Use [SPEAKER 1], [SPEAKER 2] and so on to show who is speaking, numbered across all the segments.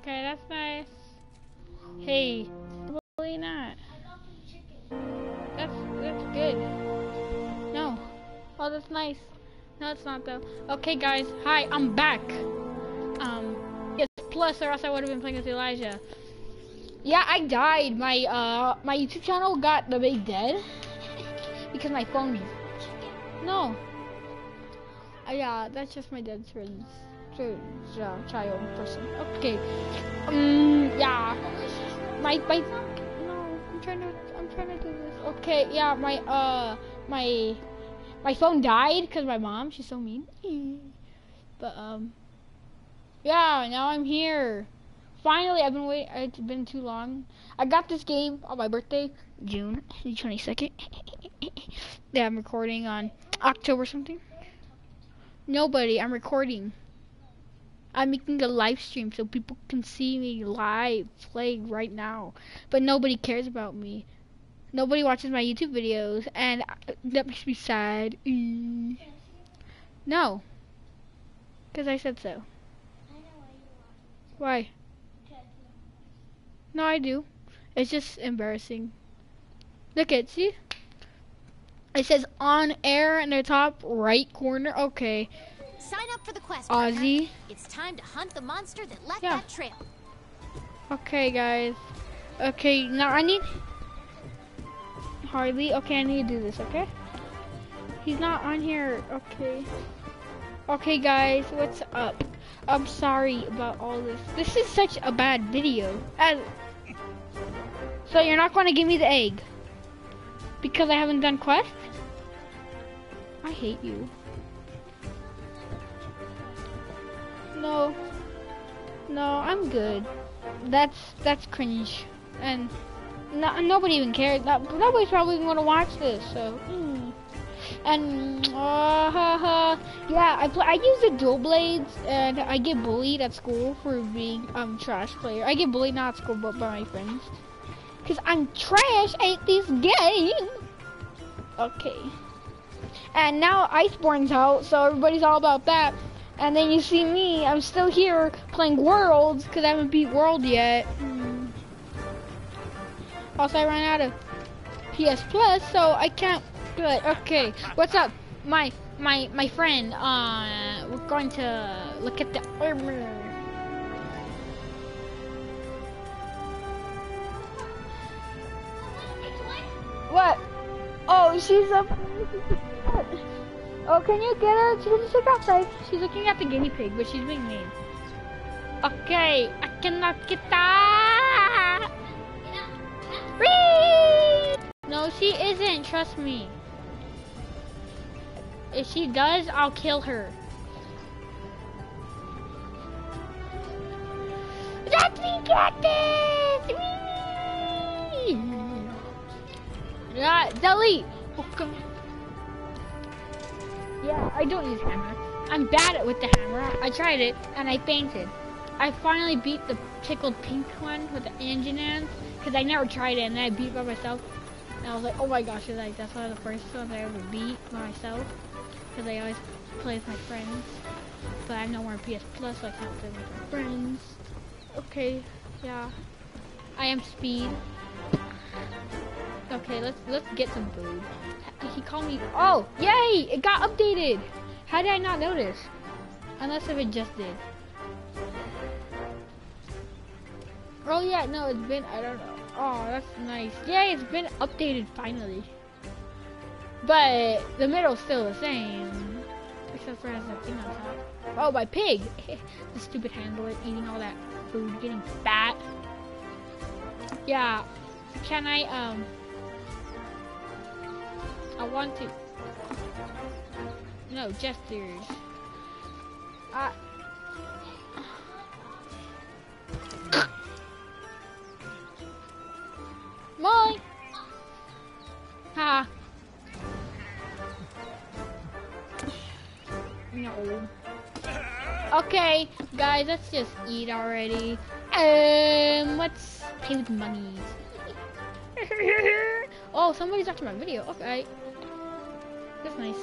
[SPEAKER 1] Okay, that's nice. Hey, probably not. That's that's good. No. Oh, that's nice. No, it's not though. Okay, guys. Hi, I'm back. Um, yes, plus or else I would have been playing with Elijah. Yeah, I died. My uh, my YouTube channel got the big dead because my phone. No. Uh, yeah, that's just my dead friends. Uh, child person. Okay. Um. Yeah. My my. No, I'm trying to. I'm trying to do this. Okay. Yeah. My uh. My. My phone died because my mom. She's so mean. But um. Yeah. Now I'm here. Finally, I've been waiting. It's been too long. I got this game on my birthday, June the 22nd. yeah, I'm recording on October something. Nobody. I'm recording. I'm making a live stream so people can see me live playing right now. But nobody cares about me. Nobody watches my YouTube videos, and that makes me sad. Mm. No. Because I said so. Why? No, I do. It's just embarrassing. Look at, see? It says on air in the top right corner. Okay.
[SPEAKER 2] Sign up for the quest.
[SPEAKER 1] Ozzy.
[SPEAKER 2] It's time to hunt the monster that left
[SPEAKER 1] Yeah.
[SPEAKER 2] that trail.
[SPEAKER 1] Okay, guys. Okay, now I need Harley. Okay, I need to do this. Okay. He's not on here. Okay. Okay, guys, what's up? I'm sorry about all this. This is such a bad video. As so you're not going to give me the egg because I haven't done quest. I hate you. No. No, I'm good. That's that's cringe, and no, nobody even cares. Nobody's probably even gonna watch this. So, mm. and uh, ha, ha. yeah, I play. I use the dual blades, and I get bullied at school for being um trash player. I get bullied not at school, but by my friends, cause I'm trash at this game. Okay. And now Iceborne's out, so everybody's all about that. And then you see me, I'm still here playing Worlds because I haven't beat World yet. Hmm. Also, I ran out of PS Plus, so I can't do it. Okay, what's up, my my my friend? Uh, we're going to look at the armor. What? Oh, she's up. Oh, can you get her? Can look outside. She's looking at the guinea pig, but she's being mean. Okay, I cannot get that. Whee! No, she isn't. Trust me. If she does, I'll kill her. Let me get this! Whee! Yeah, delete. Oh. Yeah, I don't use hammer. I'm bad at with the hammer. I tried it and I fainted. I finally beat the pickled pink one with the engine ants because I never tried it and I beat by myself. And I was like, oh my gosh, like that's one of the first ones I ever beat by myself because I always play with my friends. But I have no more PS Plus, so I can't play with my friends. Okay, yeah. I am speed. Okay, let's let's get some food. He called me. Oh, yay! It got updated. How did I not notice? Unless if it just did. Oh yeah, no, it's been. I don't know. Oh, that's nice. Yay! It's been updated finally. But the middle's still the same, except for it has that thing on top. Oh, my pig! the stupid handler eating all that food, getting fat. Yeah. Can I um? I want to. No, gestures. I. Molly. Ha. No. Okay, guys, let's just eat already. Um, let's pay with money. oh, somebody's watching my video. Okay. That's nice.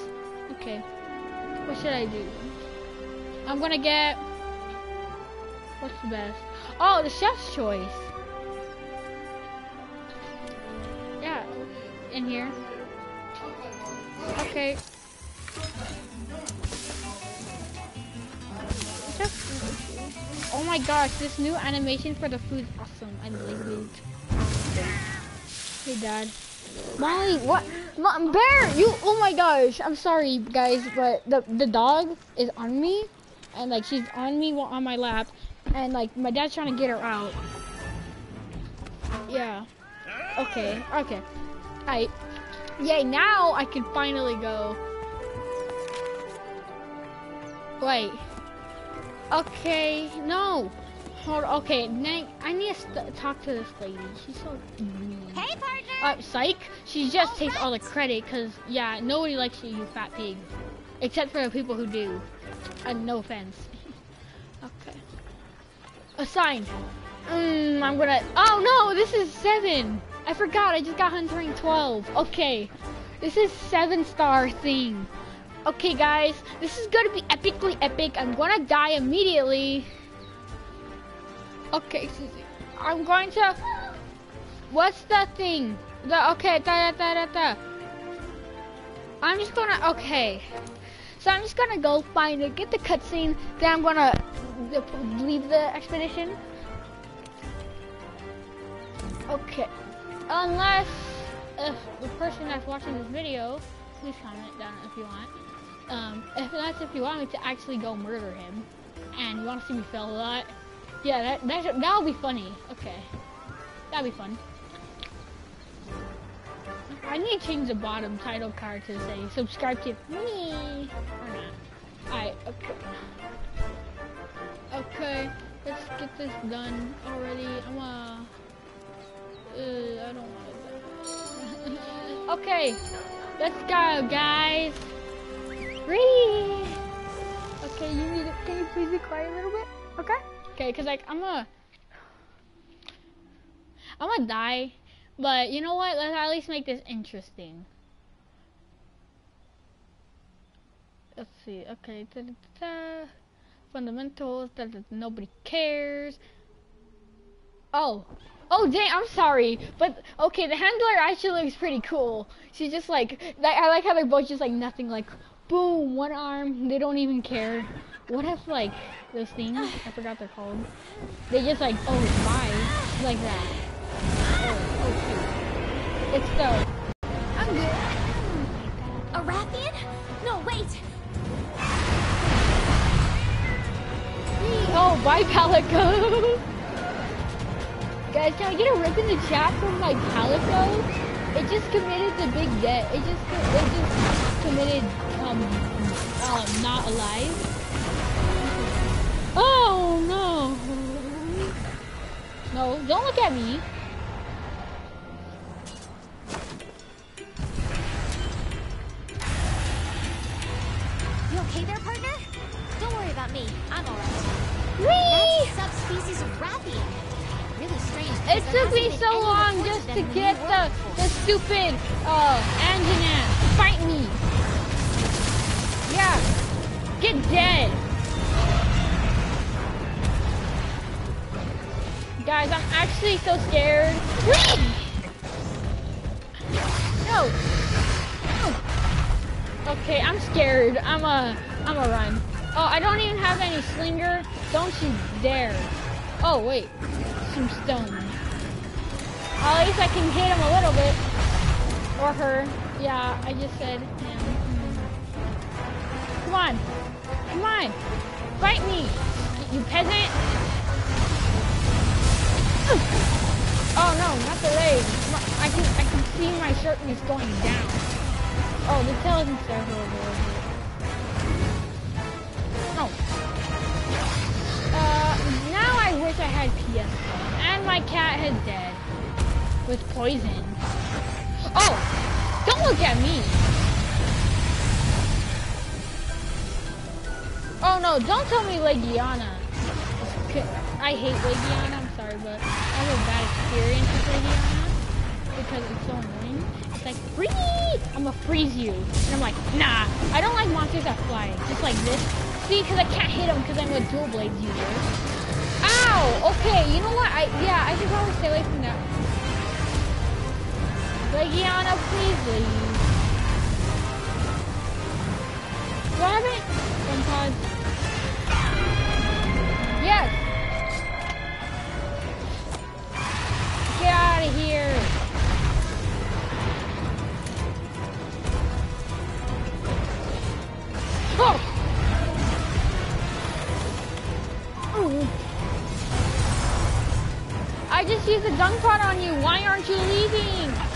[SPEAKER 1] Okay. What should I do? I'm gonna get... What's the best? Oh, the chef's choice. Yeah, in here. Okay. Oh my gosh, this new animation for the food's awesome. I love it. Hey, Dad. Molly, what? Mo- Bear, you, oh my gosh. I'm sorry, guys, but the, the dog is on me. And, like, she's on me on my lap. And, like, my dad's trying to get her out. Yeah. Okay, okay. I, yay, now I can finally go. Wait. Okay, no. Hold okay, Nang, I need to talk to this lady. She's so mean.
[SPEAKER 2] Hey, partner!
[SPEAKER 1] Uh, psych. She just takes all the credit because, yeah, nobody likes you, you fat pig. Except for the people who do. And no offense. okay. A sign. Mm, I'm gonna, oh no, this is seven. I forgot, I just got hunter rank 12. Okay. This is seven star thing. Okay, guys, this is gonna be epically epic. I'm gonna die immediately. Okay, Susie. I'm going to. What's the thing? The okay, da da da da da. I'm just gonna okay. So I'm just gonna go find it, get the cutscene. Then I'm gonna leave the expedition. Okay. Unless if the person that's watching this video, please comment down if you want. Um, if that's if you want me to actually go murder him, and you want to see me fail a lot, yeah, that that that'll be funny. Okay, that'll be fun. I need to change the bottom title card to say subscribe to me or not. Alright, okay. Okay, let's get this done already. I'm uh, uh I don't want to. okay, let's go, guys. Read. Okay, you need. To, can you please be quiet a little bit? Okay. Okay, cause like I'm a, I'm gonna die, but you know what? Let's at least make this interesting. Let's see. Okay. Da, da, da, Fundamentals. Da, da, nobody cares. Oh. Oh dang, I'm sorry, but okay, the handler actually looks pretty cool. She's just like, I like how they're both just like nothing, like boom, one arm, they don't even care. What if like those things, I forgot they're called, they just like, oh, bye, like that. Oh, oh, shoot. It's the, I'm good.
[SPEAKER 2] A Rathian? No, wait!
[SPEAKER 1] Oh, bye, Palico. Guys, can I get a rip in the chat from like Palico? It just committed the big debt. It just, it just committed, um, um, not alive. Oh no! No, don't look at me.
[SPEAKER 2] You okay there, partner? Don't worry about me. I'm alright.
[SPEAKER 1] Whee!
[SPEAKER 2] That's subspecies of Rathian. Really strange.
[SPEAKER 1] It took me so long just to get the the stupid uh Anjanath. Fight me. Yeah. Get dead. Guys, I'm actually so scared. No. No. Okay, I'm scared. I'm a I'm a run. Oh, I don't even have any slinger. Don't you dare. Oh wait, some stone. At least I can hit him a little bit. Or her. Yeah, I just said him. Come on. Come on. Fight me, you peasant. Oh no, not the leg. I can I can see my sharpness going down. Oh, the stars are over here. No. Uh, now I wish I had PS. And my cat is dead. With poison. Oh! Don't look at me! Oh no, don't tell me Legiana. I hate Legiana, But I have a bad experience with Legiana. Because it's so annoying. It's like, freeze! I'm gonna freeze you. And I'm like, nah, I don't like monsters that fly. Just like this. See, because I can't hit them because I'm a dual blades user. Ow! Okay, you know what? I yeah, I should probably stay away from that. Legiana, please leave. Do I? One. Yes! Of here! Oh! I just used a dung pod on you. Why aren't you leaving?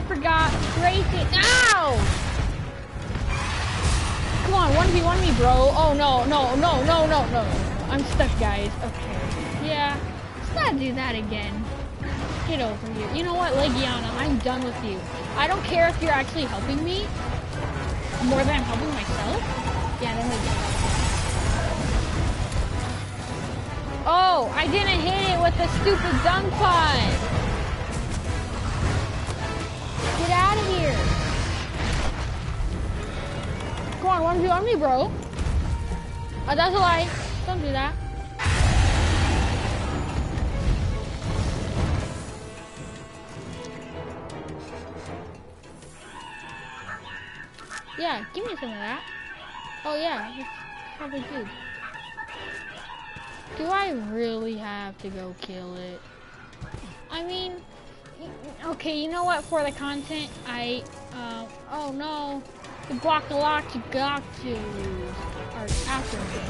[SPEAKER 1] I forgot racing. Ow! Come on, 1v1 me, bro. Oh, no, no, no, no, no, no. I'm stuck, guys. Okay. Yeah, let's not do that again. Get over here. You know what, Legiana, I'm done with you. I don't care if you're actually helping me more than I'm helping myself. Yeah, then we. Oh, I didn't hit it with the stupid dung pod. Get out of here. Come on, one view on me, bro. Oh, that's a lie. Don't do that. Yeah, give me some of that. Oh yeah, it's probably good. Do I really have to go kill it? Okay, you know what? For the content, I, uh, oh no, the Guacalacci Gatu are after me.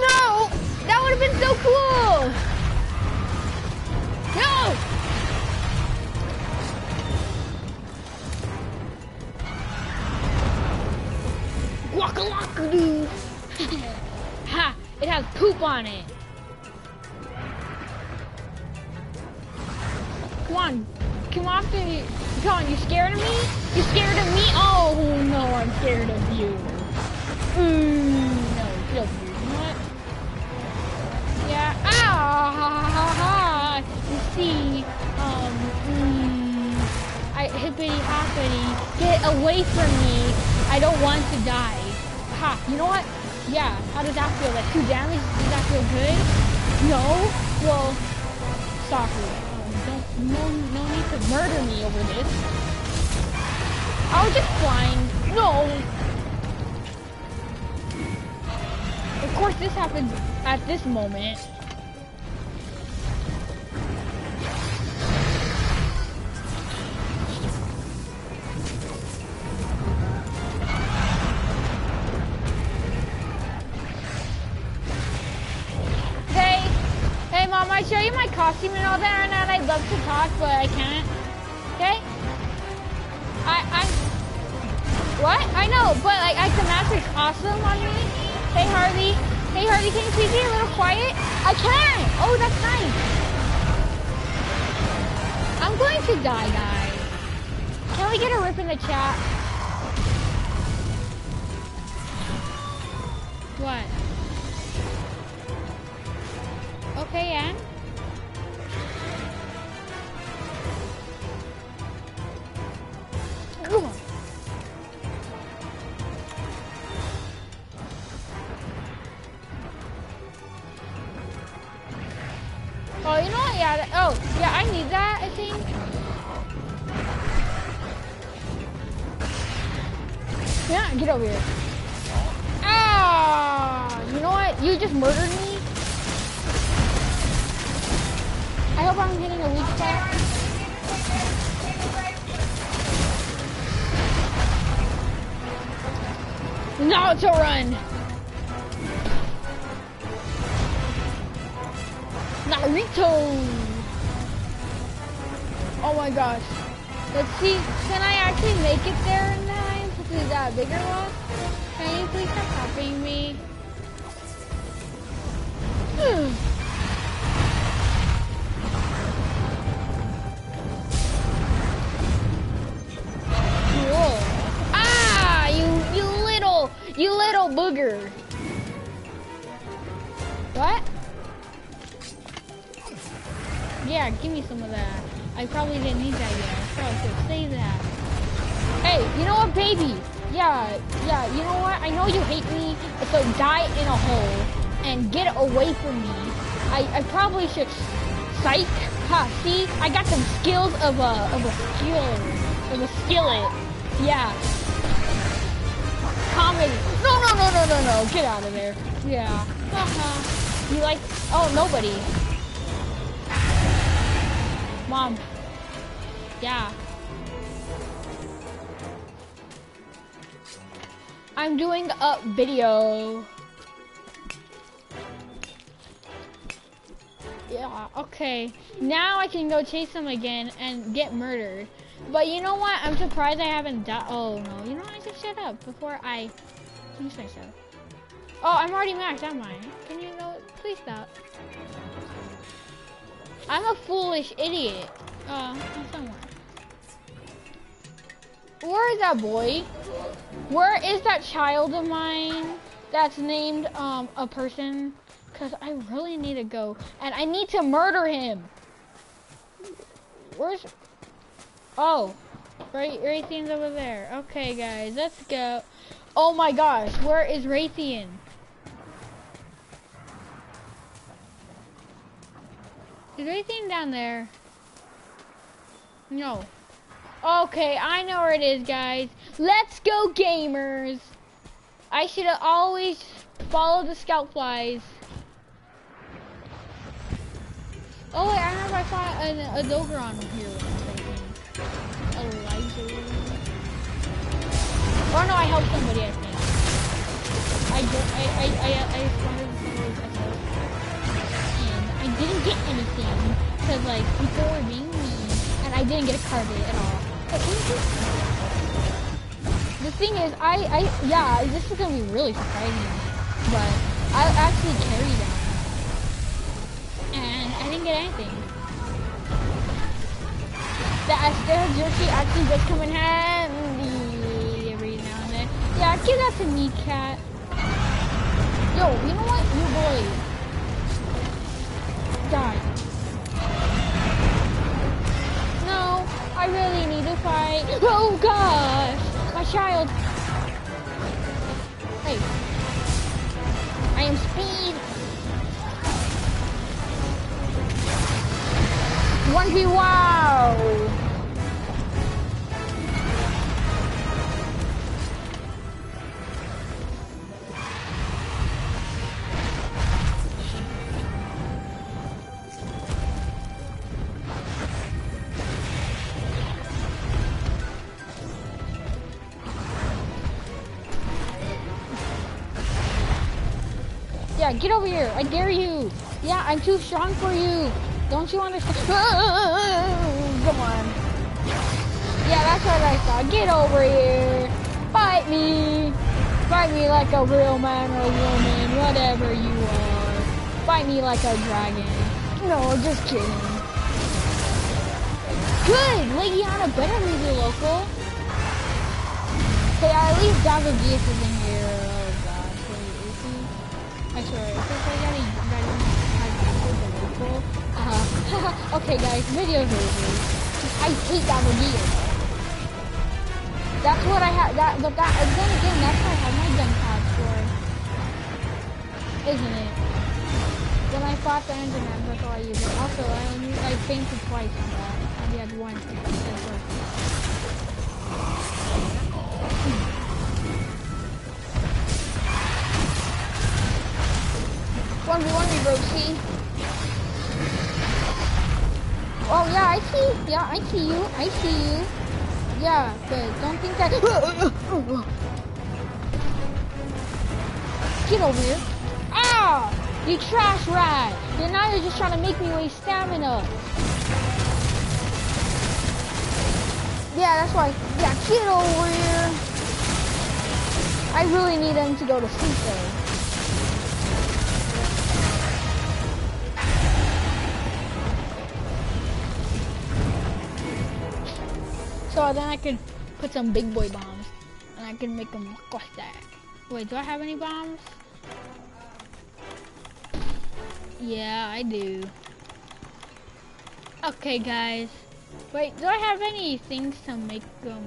[SPEAKER 1] No! That would have been so cool! No! Guacalacadoo! ha! It has poop on it. On. Come off the... Come on, you scared of me? You scared of me? Oh, no, I'm scared of you. Mm, no, over here. You know what? Yeah. Ah, ha, ha, ha. You see, um, mm, I, hippity hoppity, get away from me. I don't want to die. Ha, you know what? Yeah, how does that feel? Like two damage? Does that feel good? No? Well, sorry. No, no need to murder me over this. I was just flying. No! Of course this happens at this moment. Hey, hey mom, I show you my costume and all that, I'd love to talk, but I can't. Okay? I, I, what? I know, but like, the mask is awesome on me. Hey Harvey, hey Harvey, can you please be a little quiet? I can. Oh, that's nice. I'm going to die, guys. Can we get a rip in the chat? Me, so die in a hole and get away from me. I, I probably should psych. Ha, see? I got some skills of a, of a skill, of a skillet. Yeah. Comedy. No, no, no, no, no, no. Get out of there. Yeah. Uh-huh. You like, oh, nobody. Mom. Yeah. I'm doing a video. Yeah, okay. Now I can go chase them again and get murdered. But you know what? I'm surprised I haven't died. Oh, no. You know what? I should shut up before I finish myself. Oh, I'm already maxed, am I? Can you go? Please stop. I'm a foolish idiot. Oh, somewhere. Where is that boy? Where is that child of mine that's named um, a person? Because I really need to go. And I need to murder him. Where's... Oh. Right, Rathian's over there. Okay, guys, let's go. Oh my gosh, where is Rathian? Is Rathian down there? No. Okay, I know where it is, guys. Let's go, gamers. I should always followed the scout flies. Oh wait, I remember I saw an, a Dogron here. Elijah. Or no, I helped somebody, I think. I I, I, I, I SOS. And I didn't get anything. Because, like, people were being. And I didn't get a card at all. The thing is, I, I, yeah, this is gonna be really surprising, but I actually carried them, and I didn't get anything. The Aster Jerky actually does come in handy every now and then. Yeah, give that to me, cat. Yo, you know what? You boy. Die. I really need to fight. Oh gosh! My child! Hey. I am speed! 1v I dare you. Yeah, I'm too strong for you. Don't you understand? Oh, come on. Yeah, that's what I thought. Get over here. Fight me. Fight me like a real man or a woman, whatever you are. Fight me like a dragon. No, just kidding. Good! Legiana better leave your local. Okay, at least Davagius is okay guys, video's over. I hate that video. That's what I had, that, but that, then again, that's what I have my gun pads for. Isn't it? When I fought the engine that's all I used it. Also, I only, I fainted twice on that. I only had one. One v one me, Rosie. Oh yeah, I see. Yeah, I see you. I see you. Yeah, but don't think that. Get over here. Ah! You trash rat! Then now you're just trying to make me waste stamina. Yeah, that's why. Yeah, get over here. I really need him to go to sleep though. So then I could put some big boy bombs. And I can make them look like that. Wait, do I have any bombs? Yeah, I do. Okay, guys. Wait, do I have any things to make them?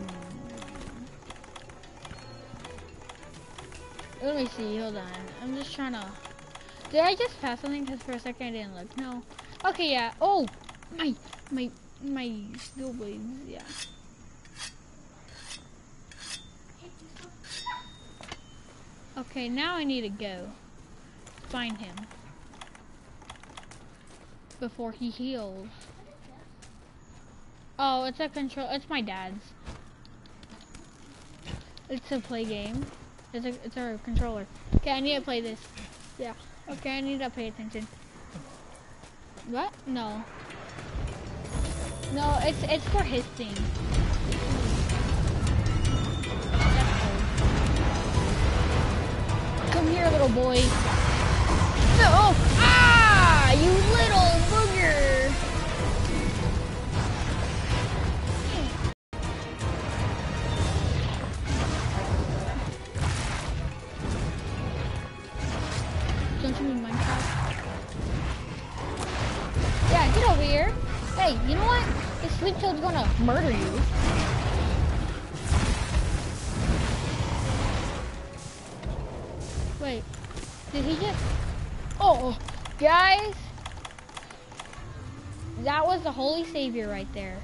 [SPEAKER 1] Let me see. Hold on. I'm just trying to. Did I just pass something? Because for a second I didn't look. No. Okay, yeah. Oh, my, my, my steel blades. Yeah. Okay, now I need to go find him before he heals. Oh, it's a control. It's my dad's. It's a play game. It's a it's a controller. Okay, I need to play this. Yeah. Okay, I need to pay attention. What? No. No, it's it's for his thing. Here, little boy. No! Ah! You little booger! Don't you mean Minecraft? Yeah, get over here. Hey, you know what? This sleep toad's gonna murder you. Guys. That was the Holy Savior right there.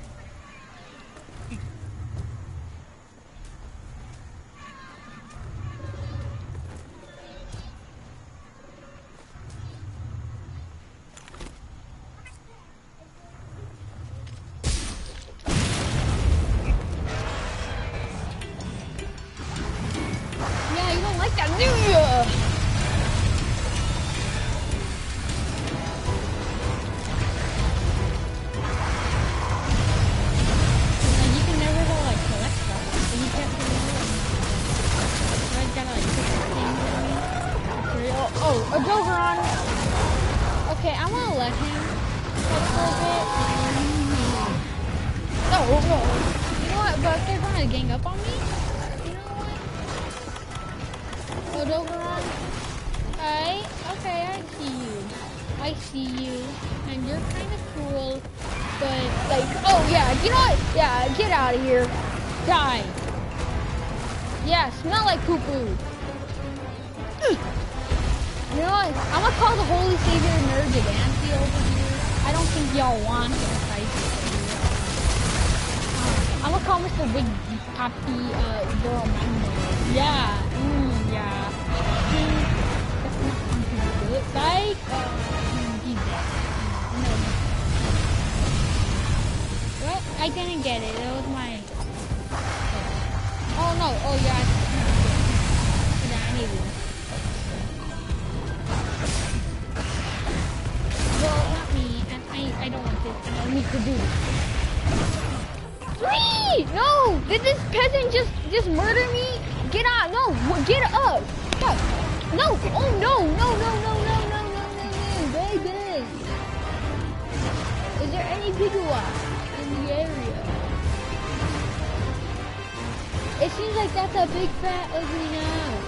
[SPEAKER 1] Seems like that's a big fat ugly nose.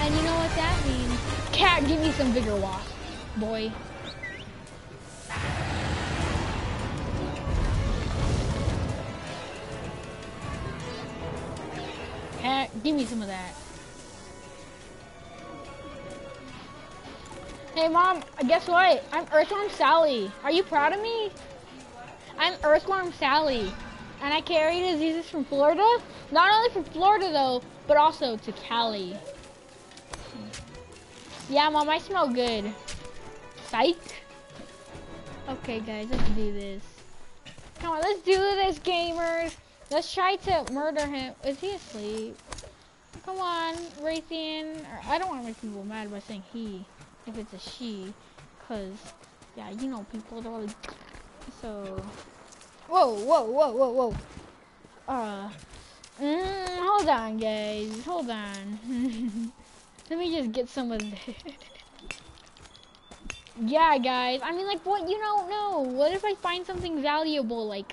[SPEAKER 1] And you know what that means? Cat, give me some bigger wasp, boy. Cat, give me some of that. Hey mom, guess what? I'm Earthworm Sally. Are you proud of me? I'm Earthworm Sally. And I carry diseases from Florida. Not only from Florida though, but also to Cali. Yeah, mom, I smell good. Psych. Okay, guys, let's do this. Come on, let's do this, gamers. Let's try to murder him. Is he asleep? Come on, Rathian. I don't want to make people mad by saying he, if it's a she, cause yeah, you know people don't really. So, whoa, whoa, whoa, whoa, whoa. Uh, mm, hold on, guys. Hold on. Let me just get some of this. yeah, guys. I mean, like, what? You don't know. What if I find something valuable, like?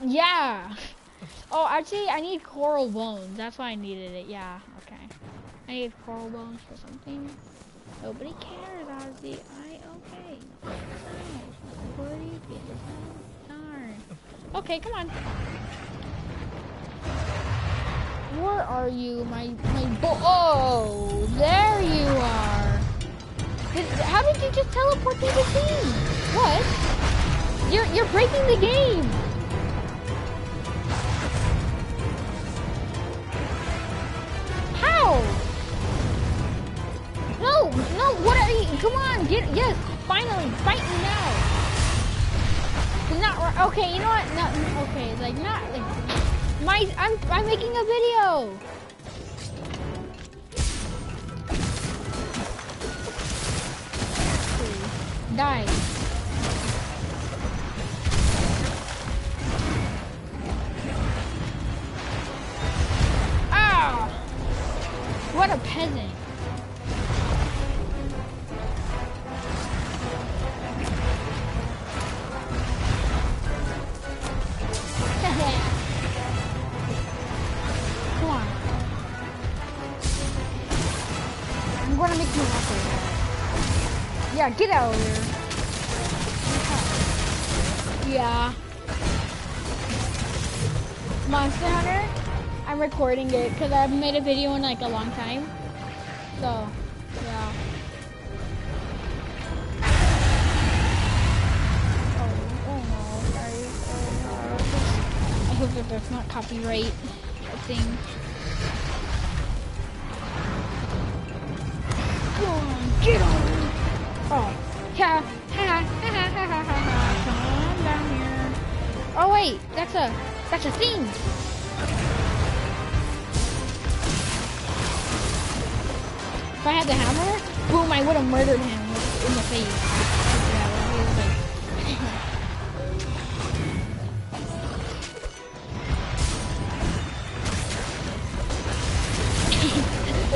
[SPEAKER 1] Yeah. Oh, actually, I need coral bones. That's why I needed it. Yeah. Okay. I need coral bones for something. Nobody cares, Ozzy. I okay. Okay, come on. Where are you, my my bo- Oh, there you are. Did, how did you just teleport to the scene? What? You're you're breaking the game. How? No, no, what are you? Come on, get, yes, finally, fight me now. Not, okay, you know what? No, okay, like, not, like, my, I'm, I'm making a video. Die. Ah! What a peasant. Yeah, get out of here. Yeah. Monster Hunter, I'm recording it because I haven't made a video in like a long time. So, yeah. Oh, oh no, guys. Oh no. I hope that that's not copyright thing. Come on, get on come down here. Oh wait, that's a, that's a thing. If I had the hammer, boom, I would have murdered him in the face.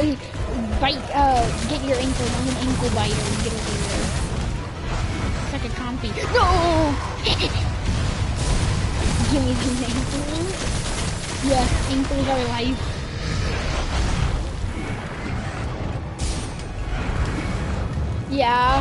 [SPEAKER 1] bite, uh, get your ankle, I'm an ankle biter. Life. Yeah,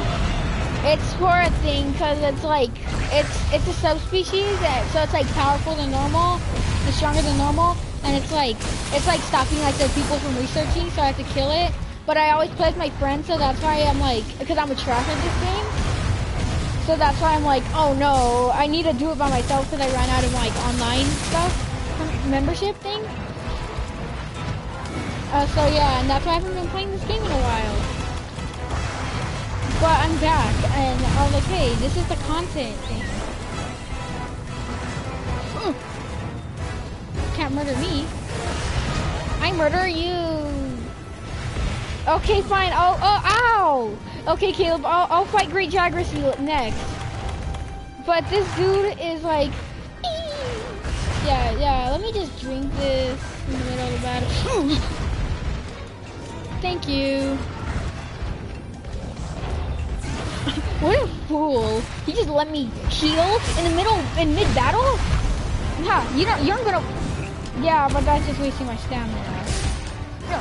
[SPEAKER 1] it's for a thing because it's like it's it's a subspecies, that, so it's like powerful than normal, it's stronger than normal, and it's like it's like stopping like the people from researching, so I have to kill it. But I always play with my friends, so that's why I'm like because I'm a trash at this game. So that's why I'm like, oh no, I need to do it by myself because I ran out of like online stuff, membership thing. Uh, so yeah, and that's why I haven't been playing this game in a while. But I'm back, and I was like, hey, this is the content thing. Can't murder me. I murder you. Okay, fine. Oh, oh, ow. Okay, Caleb, I'll, I'll fight Great Jagras next. But this dude is like, yeah, yeah. Let me just drink this in the middle of the battle. Thank you. What a fool! He just let me heal in the middle, in mid battle. Yeah, you don't, you aren't gonna. Yeah, but that's just wasting my stamina. No.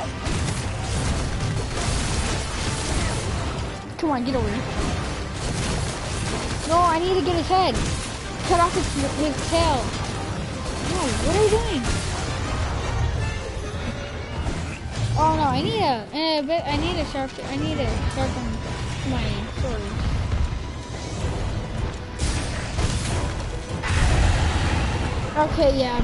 [SPEAKER 1] Come on, get here. No, I need to get his head. Cut off his, his tail. No, what are you doing? Oh no, I need a, eh, a I need a sharp, I need to sharpen my sword. Okay, yeah.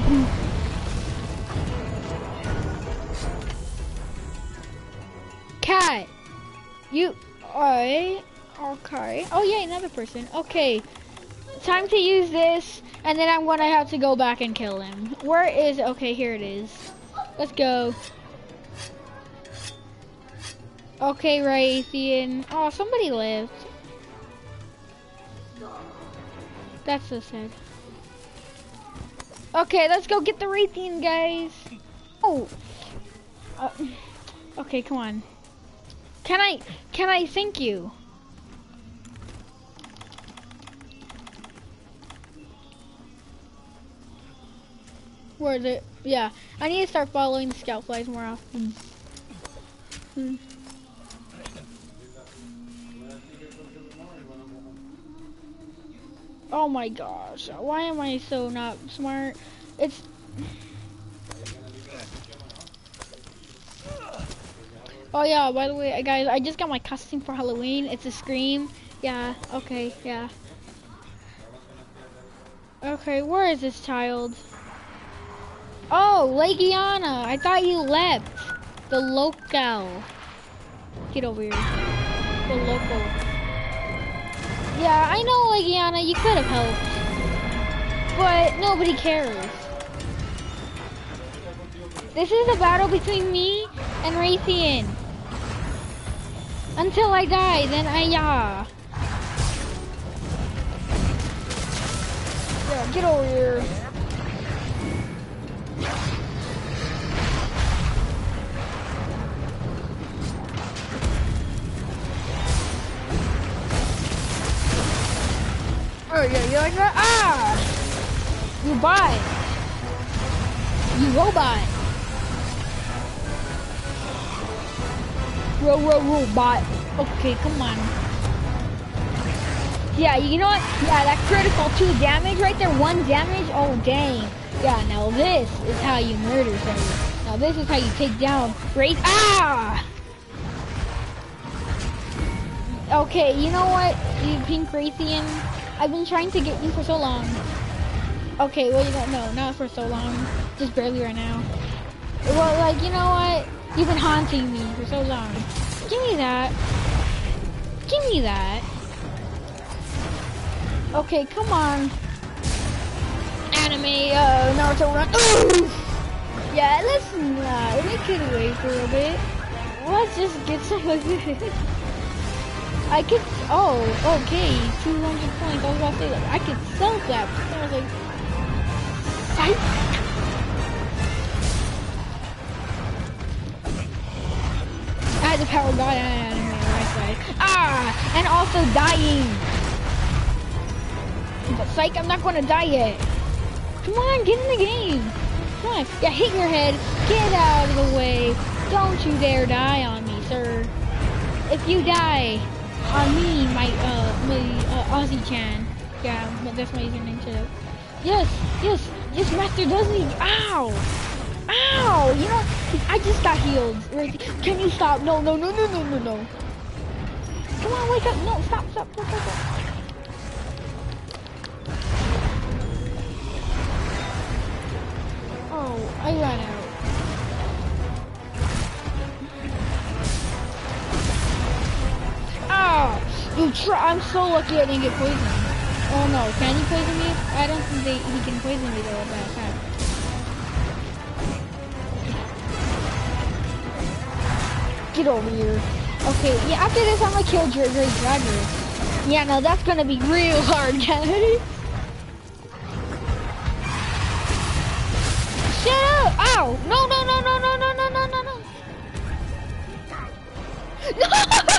[SPEAKER 1] Cat, you, alright, okay. Oh yeah, another person. Okay, time to use this, and then I'm gonna have to go back and kill him. Where is, okay, here it is. Let's go. Okay, Rathian. Oh, somebody lived. That's so sad. Okay, let's go get the Rathian, guys. Oh. Uh, okay, come on. Can I, can I thank you? Where is it? Yeah, I need to start following the scout flies more often. Hmm. Oh my gosh. Why am I so not smart? It's... Oh yeah, by the way, guys, I just got my costume for Halloween. It's a Scream. Yeah, okay, yeah. Okay, where is this child? Oh, Legiana, I thought you left. The local. Get over here. The local. Yeah, I know, Legiana, you could have helped. But nobody cares. This is a battle between me and Rathian. Until I die, then I, yeah. Yeah, get over here. Oh yeah, you like? Ah! You buy. You robot. Ro ro robot. Okay, come on. Yeah, you know what? Yeah, that critical two damage right there, one damage. Oh dang. Yeah, now this is how you murder somebody. Now this is how you take down great. Ah! Okay, you know what? You pink Rathian. I've been trying to get you for so long. Okay, well, you don't know, not for so long. Just barely right now. Well, like, you know what? You've been haunting me for so long. Give me that. Give me that. Okay, come on. Anime, uh, Naruto run. Ooh! Yeah, let's not. Let me get away for a bit. Let's just get some of this. I could, oh, okay, 200 points. I was about to say, like, I could sell that. I was like, psych. I had the power god and anime right side. Ah, and also dying. But psych, I'm not going to die yet. Come on, get in the game. Come on, yeah, hit your head. Get out of the way. Don't you dare die on me, sir. If you die, on me, my uh, my uh, Aussie Chan. Yeah, that's my username too. Yes, yes, yes, Master Dusty. Ow, ow. You know, I just got healed. Can you stop? No, no, no, no, no, no, no. Come on, wake up. No, stop, stop, stop, stop. stop. Oh, I ran out. You try. I'm so lucky I didn't get poisoned. Oh no, can he poison me? I don't think they, he can poison me though that attack. Get over here. Okay, yeah, after this I'm gonna kill Great Dragon. Yeah, no, that's gonna be real hard, guys. Shut up! Ow! No, no, no, no, no, no, no, no, no, no. No!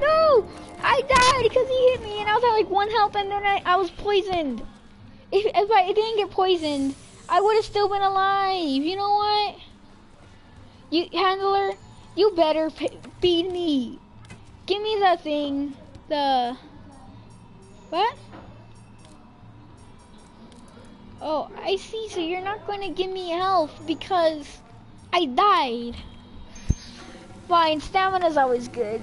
[SPEAKER 1] No! I died because he hit me and I was at like one health and then I, I was poisoned. If, if I didn't get poisoned, I would have still been alive. You know what? You handler, you better feed me. Give me the thing. The what? Oh, I see. So you're not going to give me health because I died. Fine, stamina's always good.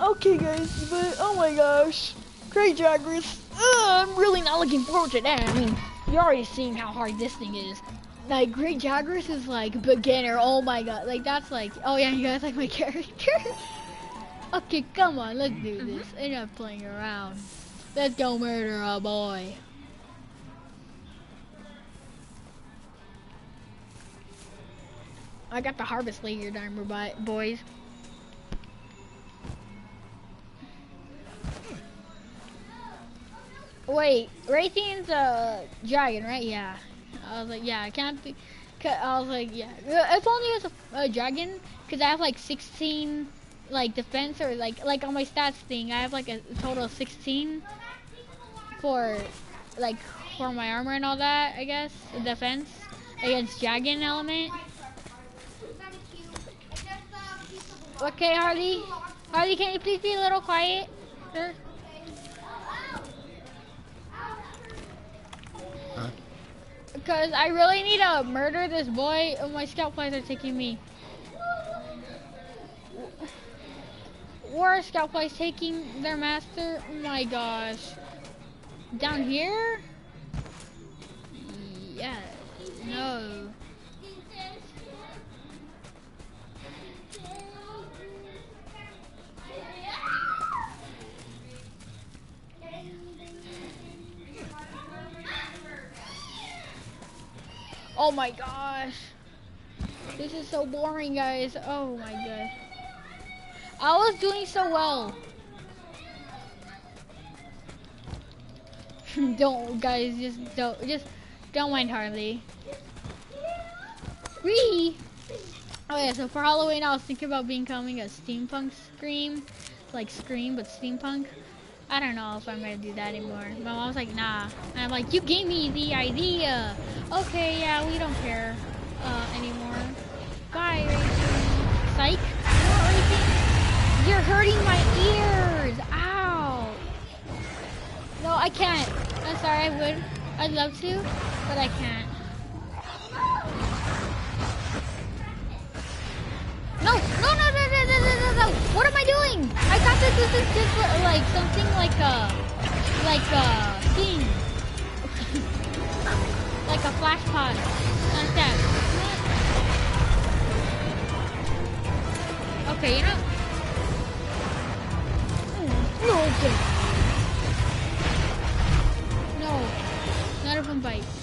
[SPEAKER 1] Okay, guys, but oh my gosh. Great Jagras. I'm really not looking forward to that. I mean, you're already seeing how hard this thing is. Like, Great Jagras is like beginner. Oh my god. Like, that's like, oh yeah, you guys like my character? okay, come on, let's do mm-hmm. this. Enough playing around. Let's go murder a boy. I got the Harvest Laser Dimer boys. Wait, Rathian's a dragon, right? Yeah. I was like, yeah, I can't be. I was like, yeah. If only it was a, a dragon, because I have like 16, like defense or like like on my stats thing, I have like a total of 16 for like for my armor and all that. I guess defense against dragon element. Okay, Harley. Harley, can you please be a little quiet? Because I really need to murder this boy and my scout flies are taking me. Where scout flies taking their master. Oh my gosh. Down here? Oh my gosh. This is so boring, guys. Oh my god. I was doing so well. don't, guys, just don't, just don't mind Harley. Wee! Oh yeah, so for Halloween I was thinking about becoming a steampunk scream. Like Scream, but steampunk. I don't know if I'm gonna do that anymore. My mom's like, nah. And I'm like, you gave me the idea. Okay, yeah, we don't care uh, anymore. Bye, Rachel. Psych. You're hurting my ears. Ow. No, I can't. I'm sorry, I would. I'd love to, but I can't. No, no, no, no, no, no, no, no, no. What am I doing? I thought this was just, like something like a, like a thing. Like a flash pod. Like that. Okay, you know. No, okay. No, of them bite.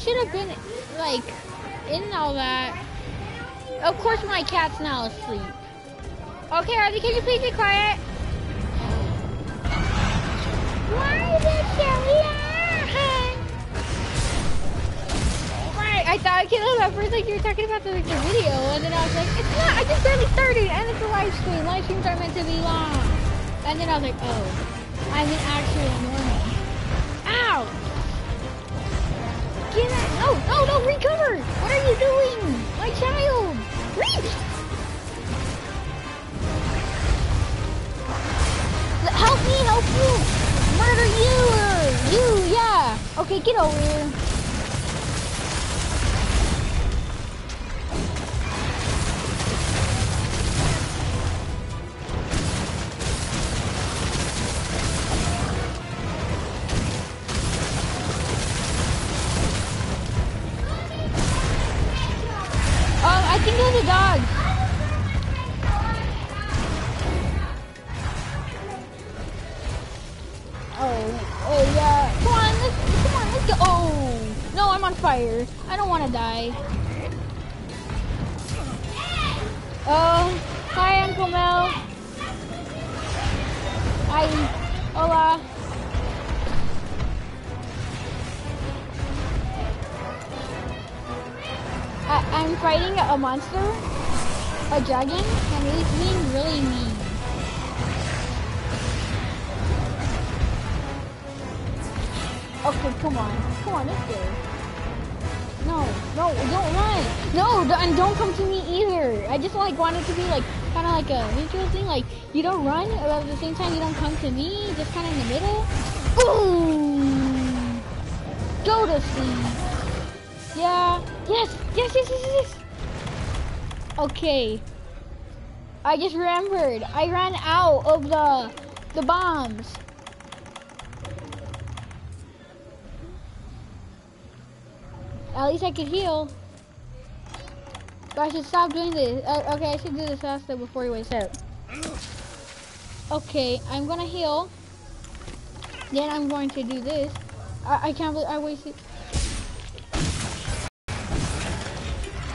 [SPEAKER 1] Should have, you been like in all that. Of course, my cat's now asleep. Okay, Harley, can you please be quiet? Why it so loud? Right, I thought, okay, no, at first, like, you were talking about the, like, the video, and then I was like, it's not, I just barely started, and it's a live stream. Live streams aren't meant to be long. And then I was like, oh, I'm an actual you doing? My child! Help me, help you! Murder you! Uh, you, yeah! Okay, get over here. Come on. Come on, let's. No, no, don't run. No, and don't come to me either. I just like wanted to be like kind of like a mutual thing. Like you don't run, but at the same time you don't come to me. Just kind of in the middle. Boom. Go to sleep. Yeah. Yes. Yes. Yes. Yes. Yes. yes. Okay. I just remembered. I ran out of the the bombs. At least I could heal. But I should stop doing this. Uh, okay, I should do this faster before he wakes up. Okay, I'm gonna heal. Then I'm going to do this. I, I can't believe I wasted.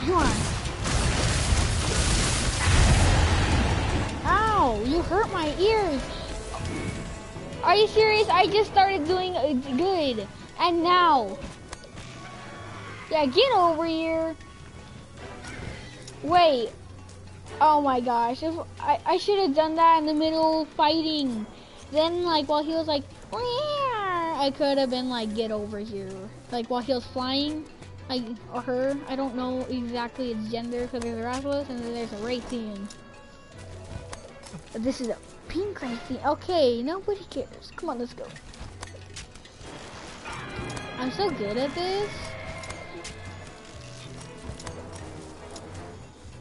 [SPEAKER 1] Come on. Ow! You hurt my ears. Are you serious? I just started doing uh, good. And now. Yeah, get over here. Wait. Oh my gosh. If I, I should have done that in the middle fighting. Then, like, while he was like, I could have been like, get over here. Like, while he was flying, like, or her. I don't know exactly its gender because there's a Rathalos and then there's a Rathian. This is a pink Rathian. Okay, nobody cares. Come on, let's go. I'm so good at this.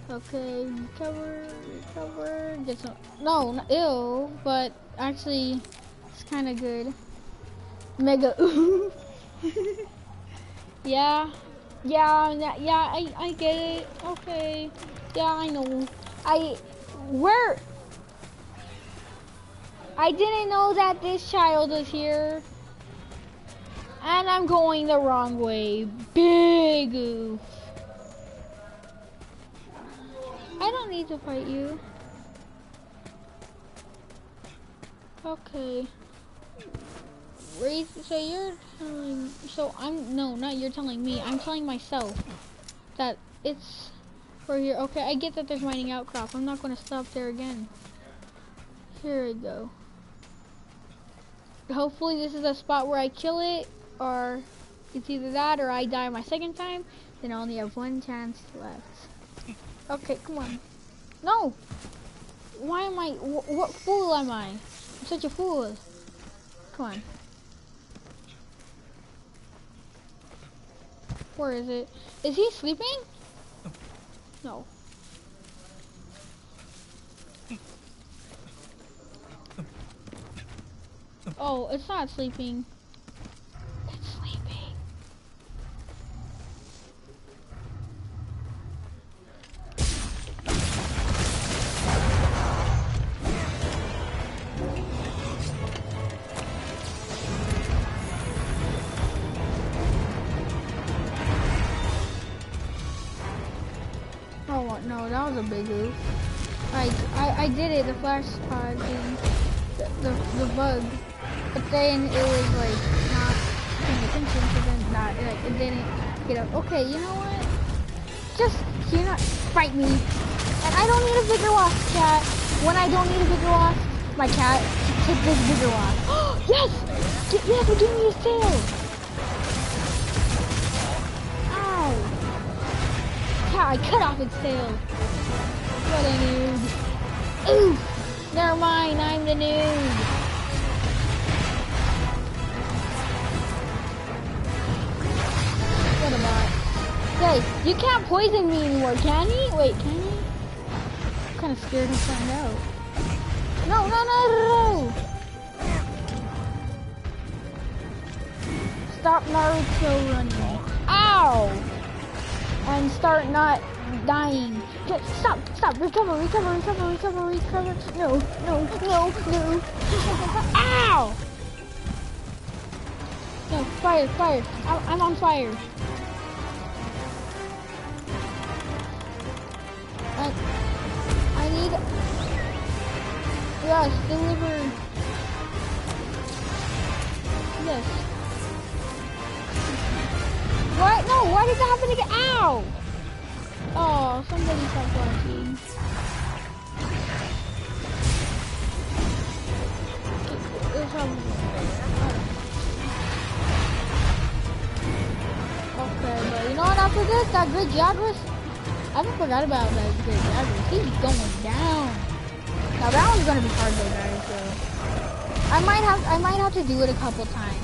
[SPEAKER 1] Okay, recover, recover, get some, no, not ill, but actually, it's kind of good. Mega, yeah, yeah, yeah, I, I get it, okay, yeah, I know, I, where, I didn't know that this child was here, and I'm going the wrong way, big oof. I don't need to fight you. Okay. Raise, so you're telling, so I'm, no, not you're telling me, I'm telling myself that it's for here. Okay, I get that there's mining outcrop. I'm not going to stop there again. Here we go. Hopefully this is a spot where I kill it, or it's either that or I die my second time, then I only have one chance left. Okay, come on. No! Why am I, wh what fool am I? I'm such a fool. Come on. Where is it? Is he sleeping? No. Oh, it's not sleeping. No, that was a big oof. Like I, I did it, the flash pod the, the the bug, but then it was like not paying attention, so then not like it didn't get up. Okay, you know what? Just you not fight me, and I don't need a bigger wasp, cat. When I don't need a bigger wasp, my cat take this bigger wasp. yes, Get, yes, give me his tail. Yeah, I cut off its tail. What a noob. Oof! Never mind, I'm the noob. What a bot. Hey, you can't poison me anymore, can you? Wait, can you? I'm kind of scared to find out. No, no, no, no, no! Stop Naruto running. Ow! And start not dying. Just stop, stop, recover, recover, recover, recover, recover. No, no, no, no. Ow! No, fire, fire. I'm, I'm on fire. I, I need. Yes, deliver. Yes. Why? No, why did that happen again? Ow! Oh, somebody stopped watching. It's Okay, but you know what? After this, that good Jagras, I haven't forgot about that good Jagras. He's going down. Now that one's gonna be hard though, guys. So I might have, I might have to do it a couple times.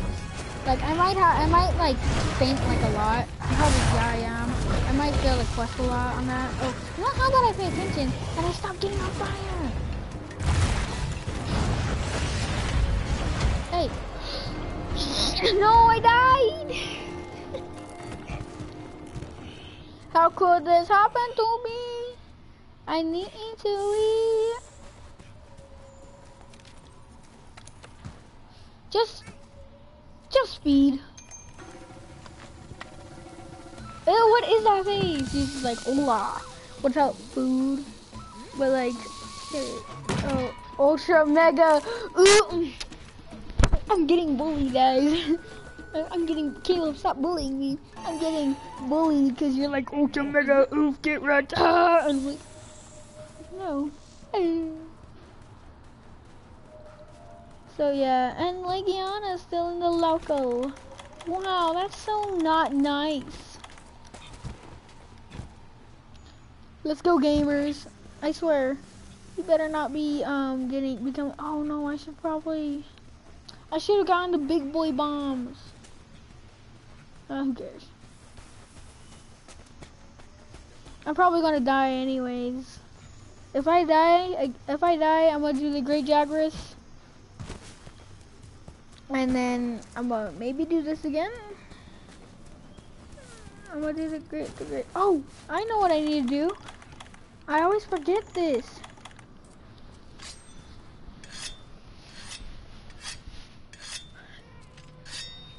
[SPEAKER 1] Like I might have, I might like faint like a lot. Probably yeah, I am. I might fail the quest a lot on that. Oh, you know how about I pay attention and I stop getting on fire? Hey. no, I died. How could this happen to me? I need to eat. Just, just speed. Ew, what is that face? He's just like, hola. What's up, food? But like, oh, ultra mega. Ooh, I'm getting bullied, guys. I'm getting, Caleb, stop bullying me. I'm getting bullied because you're like, ultra mega, oof, get right. Ah! I'm like, no. So yeah, and Legiana's still in the loco. Wow, that's so not nice. Let's go gamers. I swear. You better not be um getting become oh no, I should probably I should have gotten the big boy bombs. Uh, who cares? I'm probably gonna die anyways. If I die, if I die, I'm gonna do the Great Jagras. And then I'm gonna maybe do this again. I'm gonna do the great, the great. Oh, I know what I need to do. I always forget this.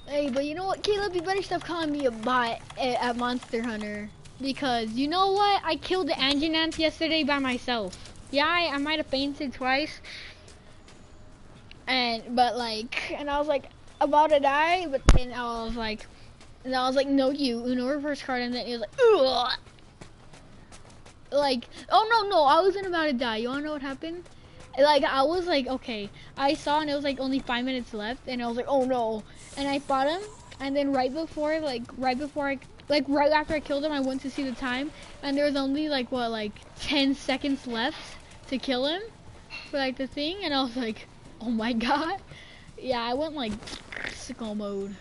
[SPEAKER 1] Hey, but you know what, Caleb? You better stop calling me a bot at, Monster Hunter. Because, you know what? I killed the Anjanath yesterday by myself. Yeah, I, I might have fainted twice. And, but like, and I was like, about to die, but then I was like, and I was like, no, you, Uno reverse card, and then he was like, Ugh! Like, oh no, no, I wasn't about to die. You wanna know what happened? Like, I was like, okay, I saw and it was like only five minutes left, and I was like, oh no. And I fought him, and then right before, like, right before I, like, right after I killed him, I went to see the time, and there was only like, what, like, 10 seconds left to kill him for like the thing, and I was like, oh my god. Yeah, I went like sicko mode.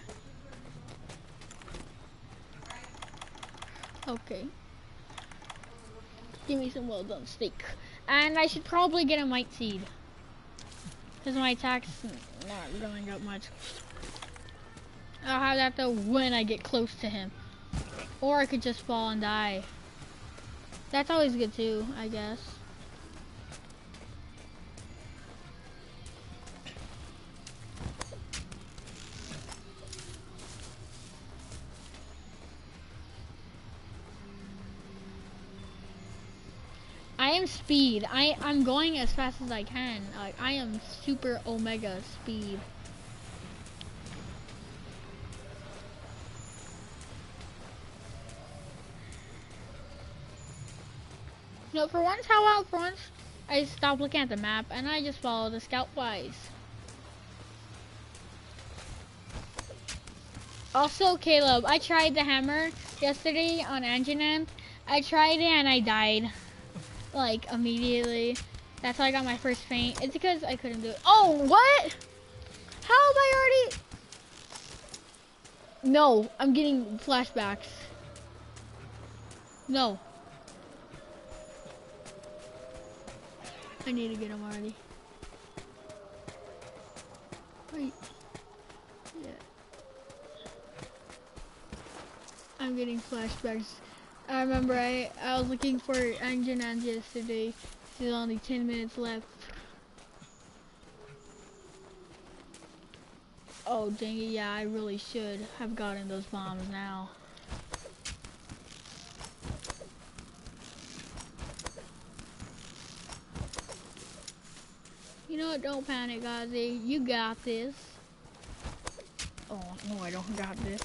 [SPEAKER 1] Okay. Give me some well done steak. And I should probably get a might seed. Because my attack's not going up much. I'll have that though when I get close to him. Or I could just fall and die. That's always good too, I guess. Speed. I, I'm going as fast as I can. Like, I am super omega speed. No, for once, how about for once, I stopped looking at the map and I just follow the scout flies. Also, Caleb, I tried the hammer yesterday on Anjanath. I tried it and I died like immediately. That's how I got my first faint. It's because I couldn't do it. Oh, what? How am I already? No, I'm getting flashbacks. No. I need to get them already. Wait. Yeah. I'm getting flashbacks. I remember I, I was looking for Anjanath yesterday. There's only 10 minutes left. Oh, dang it, yeah, I really should have gotten those bombs now. You know what, don't panic, Ozzy. You got this. Oh, no, I don't got this.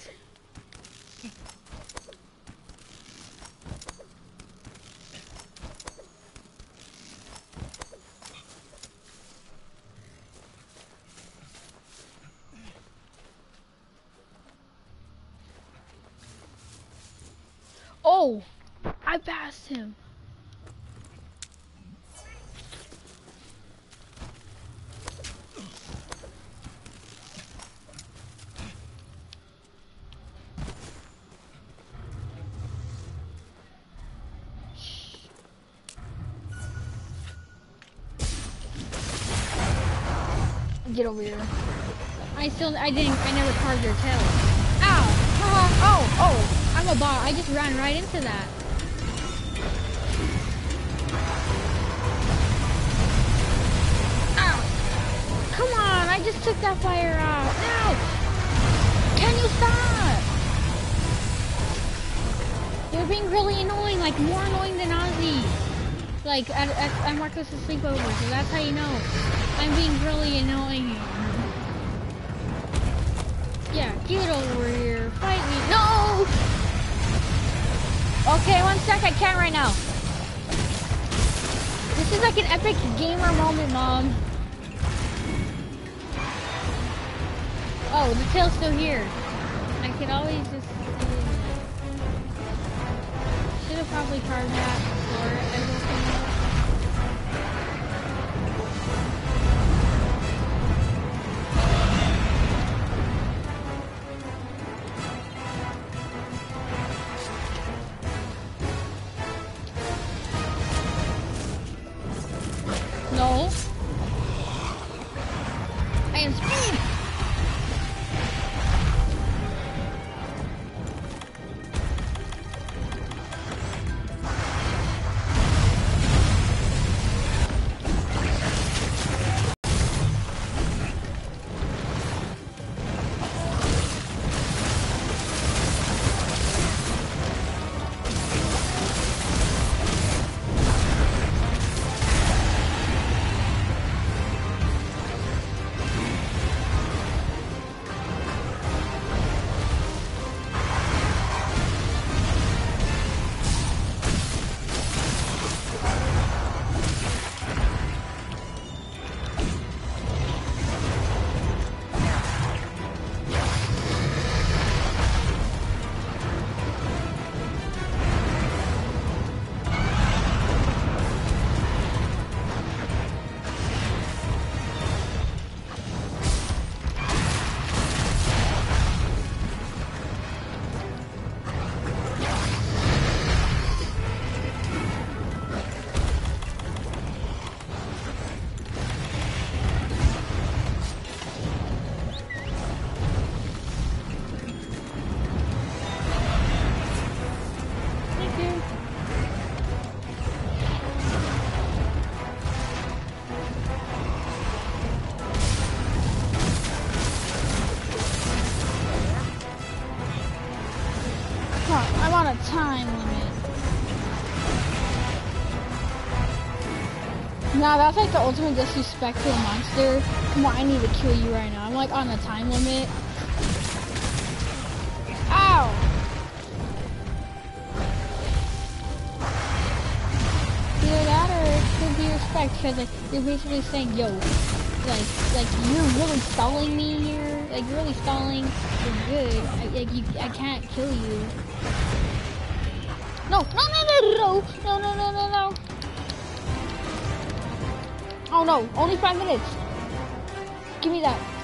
[SPEAKER 1] Oh! Passed him. Get over here. I still, I didn't, I never carved your tail. Ow! Uh-huh. oh, oh! I'm a bot. I just ran right into that. Come on, I just took that fire out. Ow! Can you stop? You're being really annoying, like more annoying than Ozzy. Like at, at, at Marcos' sleepover, so that's how you know. I'm being really annoying. Yeah, get over here. Fight me. No! Okay, one sec, I can't right now. This is like an epic gamer moment, Mom. Oh, the tail's still here. I could always just... Should have probably carved that Nah, that's like the ultimate disrespect to a monster. Come on, I need to kill you right now. I'm like on a time limit. Ow! Either that or it could be respect because like you're basically saying, yo, like like you're really stalling me here. Like you're really stalling. You're good. I, like you, I can't kill you. No, no, no, no, no, no, no, no, no, no. Oh no, only five minutes. Give me that.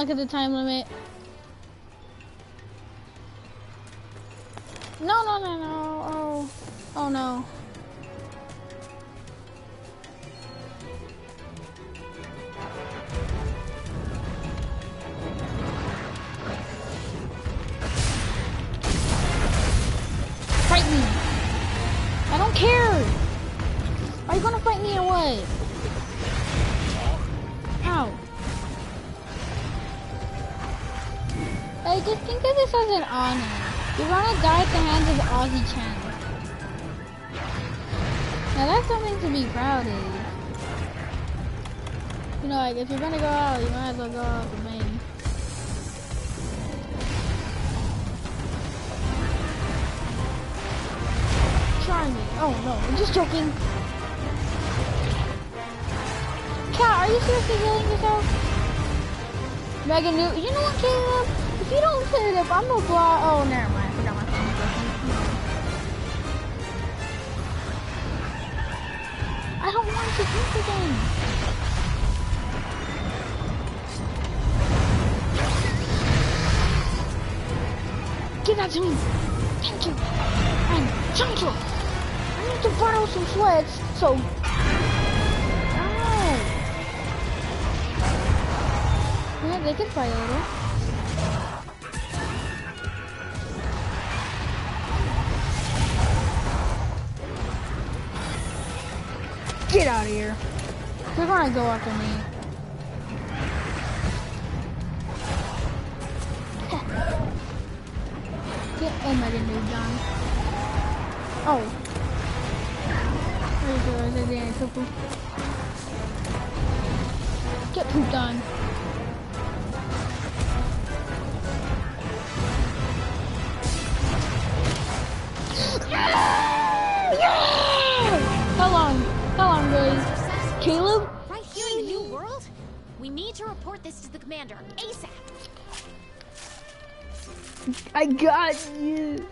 [SPEAKER 1] Look at the time limit. Chan. Now that's something to be proud of. You know, like if you're gonna go out, you might as well go out a bang. Try me. Oh no, I'm just joking. Cat, are you seriously healing yourself? Megan New, you know what, Caleb? If you don't clear it up, I'm gonna block. Oh, never mind. So... Ow. Yeah, they can fight a little. Get out of here. They're gonna go after me. Get pooped on. How long? How long, guys? Caleb?
[SPEAKER 2] Right here in the new world? We need to report this to the commander, ASAP.
[SPEAKER 1] I got you.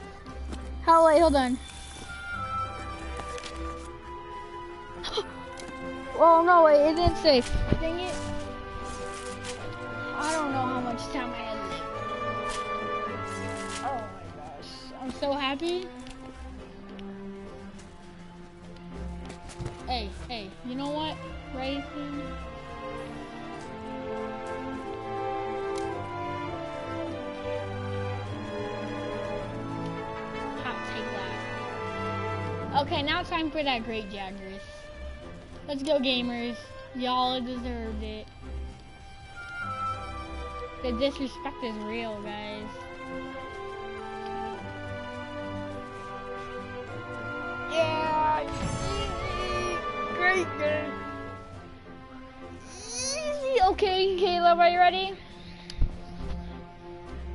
[SPEAKER 1] How wait, hold on. oh no, wait, it didn't say. I had left. Oh my gosh. I'm so happy. Hey, hey, you know what? Racing. Okay, now time for that great Jagras. Let's go, gamers. Y'all deserved it. The disrespect is real, guys. Yeah, easy. great game. Easy. Okay, Caleb, are you ready?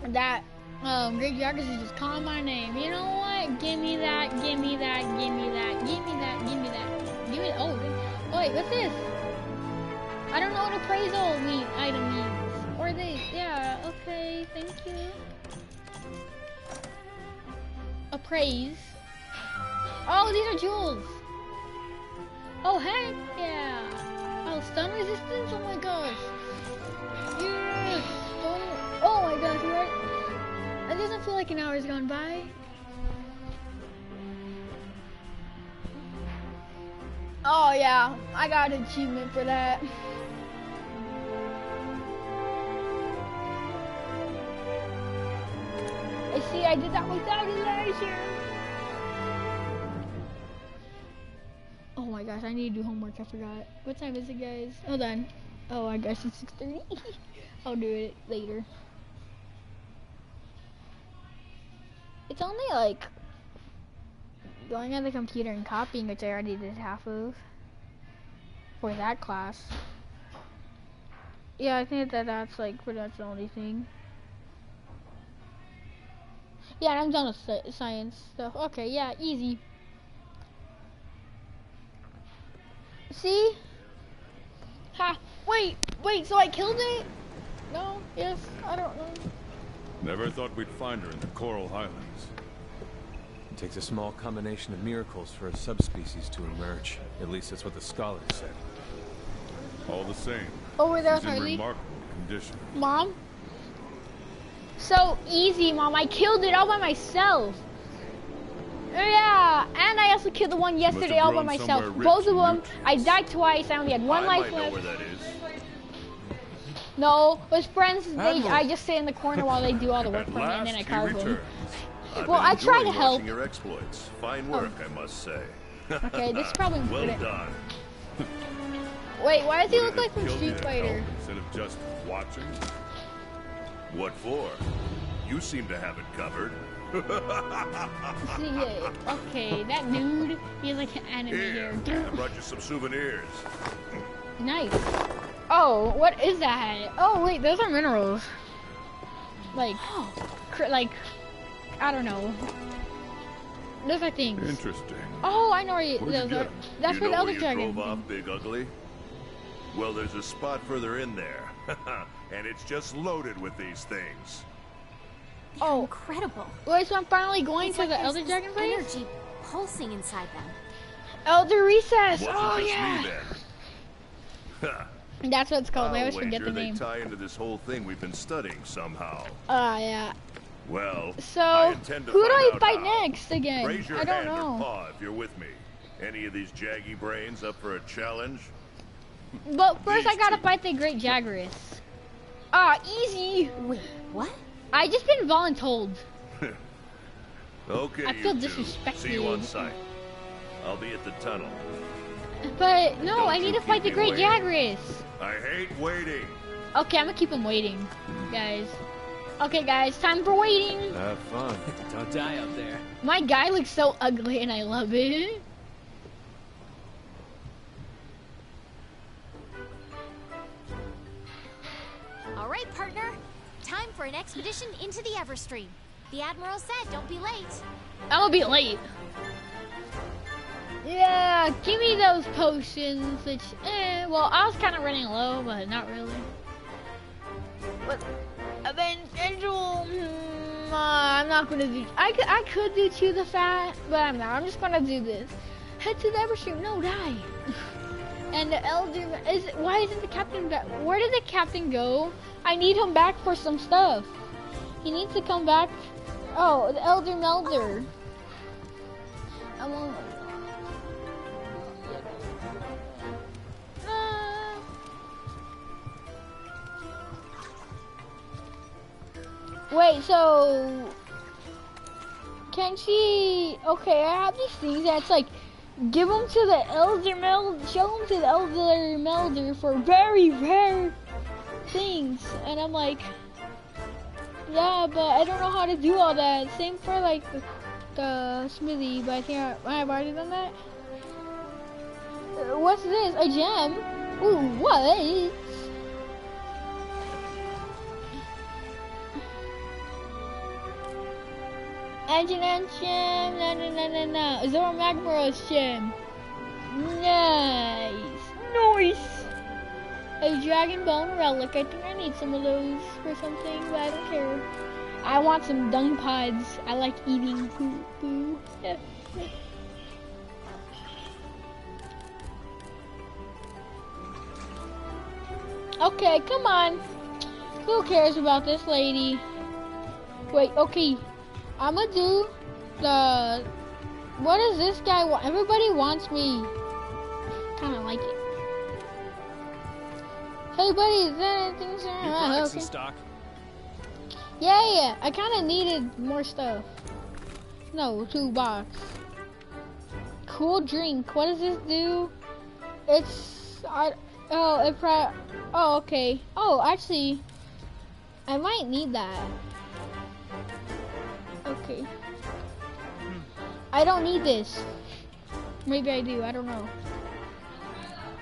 [SPEAKER 1] That um, Great Jagras is just calling my name. You know what? Give me that. Give me that. Give me that. Give me that. Give me that. Give me. Oh, wait. What's this? I don't know what appraisal mean item means. Or they. Yeah. Okay. Thank you. Appraise. Oh, these are jewels. Oh, heck yeah. Oh, stun resistance? Oh my gosh. Yes. Oh, oh my gosh, right? It doesn't feel like an hour's gone by. Oh yeah, I got an achievement for that. I see I did that without a laser. Oh my gosh, I need to do homework, I forgot. What time is it guys? Hold on. Oh I guess it's 6.30. I'll do it later. It's only like going on the computer and copying, which I already did half of for that class. Yeah, I think that that's like pretty much the only thing. Yeah, I'm done with science stuff. Okay, yeah, easy. See? Ha! Wait, wait, so I killed it? No? Yes? I don't know.
[SPEAKER 3] Never thought we'd find her in the Coral Highlands.
[SPEAKER 4] It takes a small combination of miracles for a subspecies to emerge. At least that's what the scholars said.
[SPEAKER 3] All the same,
[SPEAKER 1] Over there
[SPEAKER 3] she's
[SPEAKER 1] with
[SPEAKER 3] in remarkable condition.
[SPEAKER 1] Mom? So easy, Mom. I killed it all by myself. Oh, yeah, and I also killed the one yesterday all by myself. Both of them, I died twice. I only had one
[SPEAKER 3] I
[SPEAKER 1] life
[SPEAKER 3] might know
[SPEAKER 1] left.
[SPEAKER 3] where that is.
[SPEAKER 1] No, with friends, they, I just sit in the corner while they do all the work for me, and then I
[SPEAKER 3] last,
[SPEAKER 1] carve
[SPEAKER 3] he
[SPEAKER 1] them. Well, I try to help.
[SPEAKER 3] watching your exploits. Fine oh. work, I must say.
[SPEAKER 1] Okay, this is probably
[SPEAKER 3] well
[SPEAKER 1] important.
[SPEAKER 3] done.
[SPEAKER 1] Wait, why does he look like from
[SPEAKER 3] killed you
[SPEAKER 1] Street Fighter?
[SPEAKER 3] Instead of just watching? What for? You seem to have it covered.
[SPEAKER 1] Okay, that dude, he has like an anime
[SPEAKER 3] Here,
[SPEAKER 1] hair.
[SPEAKER 3] I brought you some souvenirs.
[SPEAKER 1] Nice. Oh, what is that? Oh, wait, those are minerals. Like, cr- like, I don't know. Those are things.
[SPEAKER 3] Interesting.
[SPEAKER 1] Oh, I know where you,
[SPEAKER 3] you
[SPEAKER 1] those
[SPEAKER 3] get
[SPEAKER 1] are. That's
[SPEAKER 3] you
[SPEAKER 1] where the other
[SPEAKER 3] where you
[SPEAKER 1] dragon.
[SPEAKER 3] drove off, Big Ugly? Well, there's a spot further in there, and it's just loaded with these things.
[SPEAKER 2] They're
[SPEAKER 1] Oh.
[SPEAKER 2] incredible.
[SPEAKER 1] Wait, so I'm finally going
[SPEAKER 2] It's
[SPEAKER 1] to
[SPEAKER 2] like
[SPEAKER 1] the Elder Dragon place?
[SPEAKER 2] energy pulsing inside them.
[SPEAKER 1] Elder Recess.
[SPEAKER 3] Wasn't
[SPEAKER 1] Oh yeah.
[SPEAKER 3] me then.
[SPEAKER 1] That's what it's called. I
[SPEAKER 3] I'll
[SPEAKER 1] always forget
[SPEAKER 3] wager
[SPEAKER 1] the
[SPEAKER 3] they
[SPEAKER 1] name.
[SPEAKER 3] tie into this whole thing we've been studying somehow.
[SPEAKER 1] Ah yeah.
[SPEAKER 3] Well, I
[SPEAKER 1] So
[SPEAKER 3] intend to
[SPEAKER 1] who do I fight
[SPEAKER 3] how.
[SPEAKER 1] next again?
[SPEAKER 3] Raise your
[SPEAKER 1] I don't
[SPEAKER 3] hand or
[SPEAKER 1] know.
[SPEAKER 3] paw if you're with me. Any of these jaggy brains up for a challenge?
[SPEAKER 1] But first I gotta
[SPEAKER 3] two.
[SPEAKER 1] fight the Great Jagras. Ah, easy.
[SPEAKER 2] Wait, what?
[SPEAKER 1] I just been voluntold.
[SPEAKER 3] Okay,
[SPEAKER 1] I feel
[SPEAKER 3] two. See you on site. I'll be at the tunnel.
[SPEAKER 1] But no,
[SPEAKER 3] Don't
[SPEAKER 1] I need to fight the Great
[SPEAKER 3] waiting.
[SPEAKER 1] Jagras.
[SPEAKER 3] I hate waiting.
[SPEAKER 1] Okay, I'm gonna keep him waiting, guys. Okay, guys, time for waiting.
[SPEAKER 4] Have fun.
[SPEAKER 5] Don't die up there.
[SPEAKER 1] My guy looks so ugly, and I love it.
[SPEAKER 2] All right, partner. Time for an expedition into the Everstream. The Admiral said don't be late.
[SPEAKER 1] I'm gonna be late. Yeah, give me those potions. Which, eh, well, I was kind of running low, but not really. But eventual, hmm, uh, I'm not gonna do. I could, I could do chew the fat, but I'm not. I'm just gonna do this. Head to the Everstream. No, die. and the Elder is. Why isn't the captain back? Where did the captain go? I need him back for some stuff. He needs to come back. Oh, the Elder Melder. I'm on. Ah. Wait, so can she? Okay, I have these things that's like give them to the elder meld, show them to the elder melder for very rare things, and I'm like, yeah, but I don't know how to do all that. Same for like the, the smithy, but I think I, I've already done that. Uh, What's this? A gem? Ooh, what? Engine gem, na na na na na. Zorah Magdaros gem. Nice. Nice. A dragon bone relic. I think I need some of those for something, but I don't care. I want some dung pods. I like eating poo poo. okay, come on. Who cares about this lady? Wait, okay. I'm gonna do the. What does this guy want? Everybody wants me. Kind of like it. Hey, buddy, is there anything?
[SPEAKER 5] Your
[SPEAKER 1] Uh,
[SPEAKER 5] products
[SPEAKER 1] okay.
[SPEAKER 5] in stock.
[SPEAKER 1] Yeah, yeah. I kind of needed more stuff. No, two box. Cool drink. What does this do? It's I. Oh, it pro. Oh, okay. Oh, actually, I might need that. Okay. I don't need this. Maybe I do. I don't know.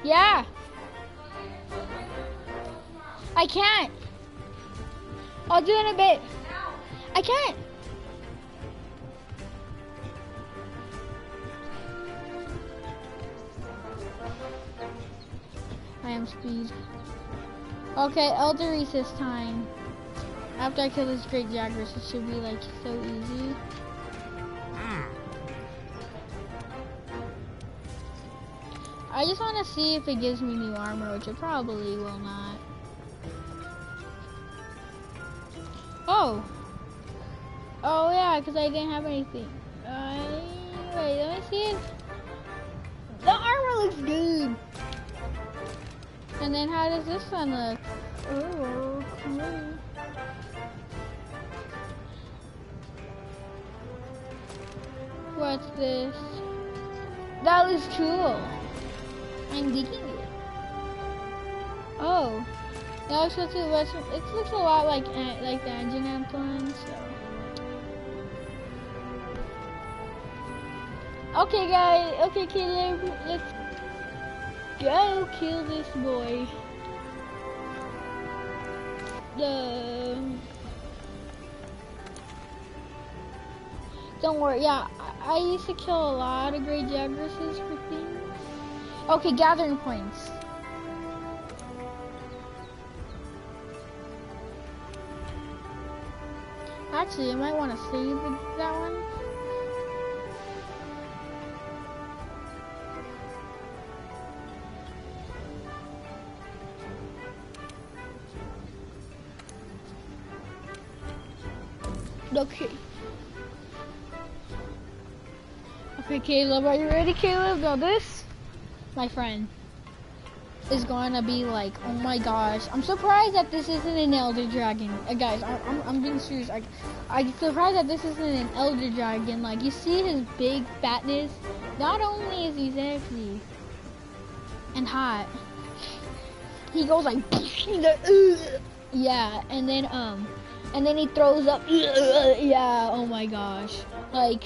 [SPEAKER 1] Yeah. I can't. I'll do it in a bit. I can't. I am speed. Okay, Elder Recess time. After I kill this great Jagras, it should be like so easy. I just want to see if it gives me new armor, which it probably will not. Oh. Oh yeah, because I didn't have anything. Uh, wait, let me see it. The armor looks good. And then how does this one look? Oh, cool. What's this? That looks cool. I'm digging it. Oh. That was supposed to was it looks a lot like like the engine amp one, so. Okay guys, okay Caleb, let's go kill this boy. The Don't worry, yeah, I, I used to kill a lot of Great Jagrases for things. Okay, gathering points. Actually, I might want to save that one. Caleb, are you ready, Caleb? Now this, my friend, is to be like, oh my gosh. I'm surprised that this isn't an Elder Dragon. Uh, guys, I, I'm, I'm being serious. I, I'm surprised that this isn't an Elder Dragon. Like, you see his big fatness? Not only is he sexy and hot, he goes like, yeah, and then, um, and then he throws up, yeah, oh my gosh. Like,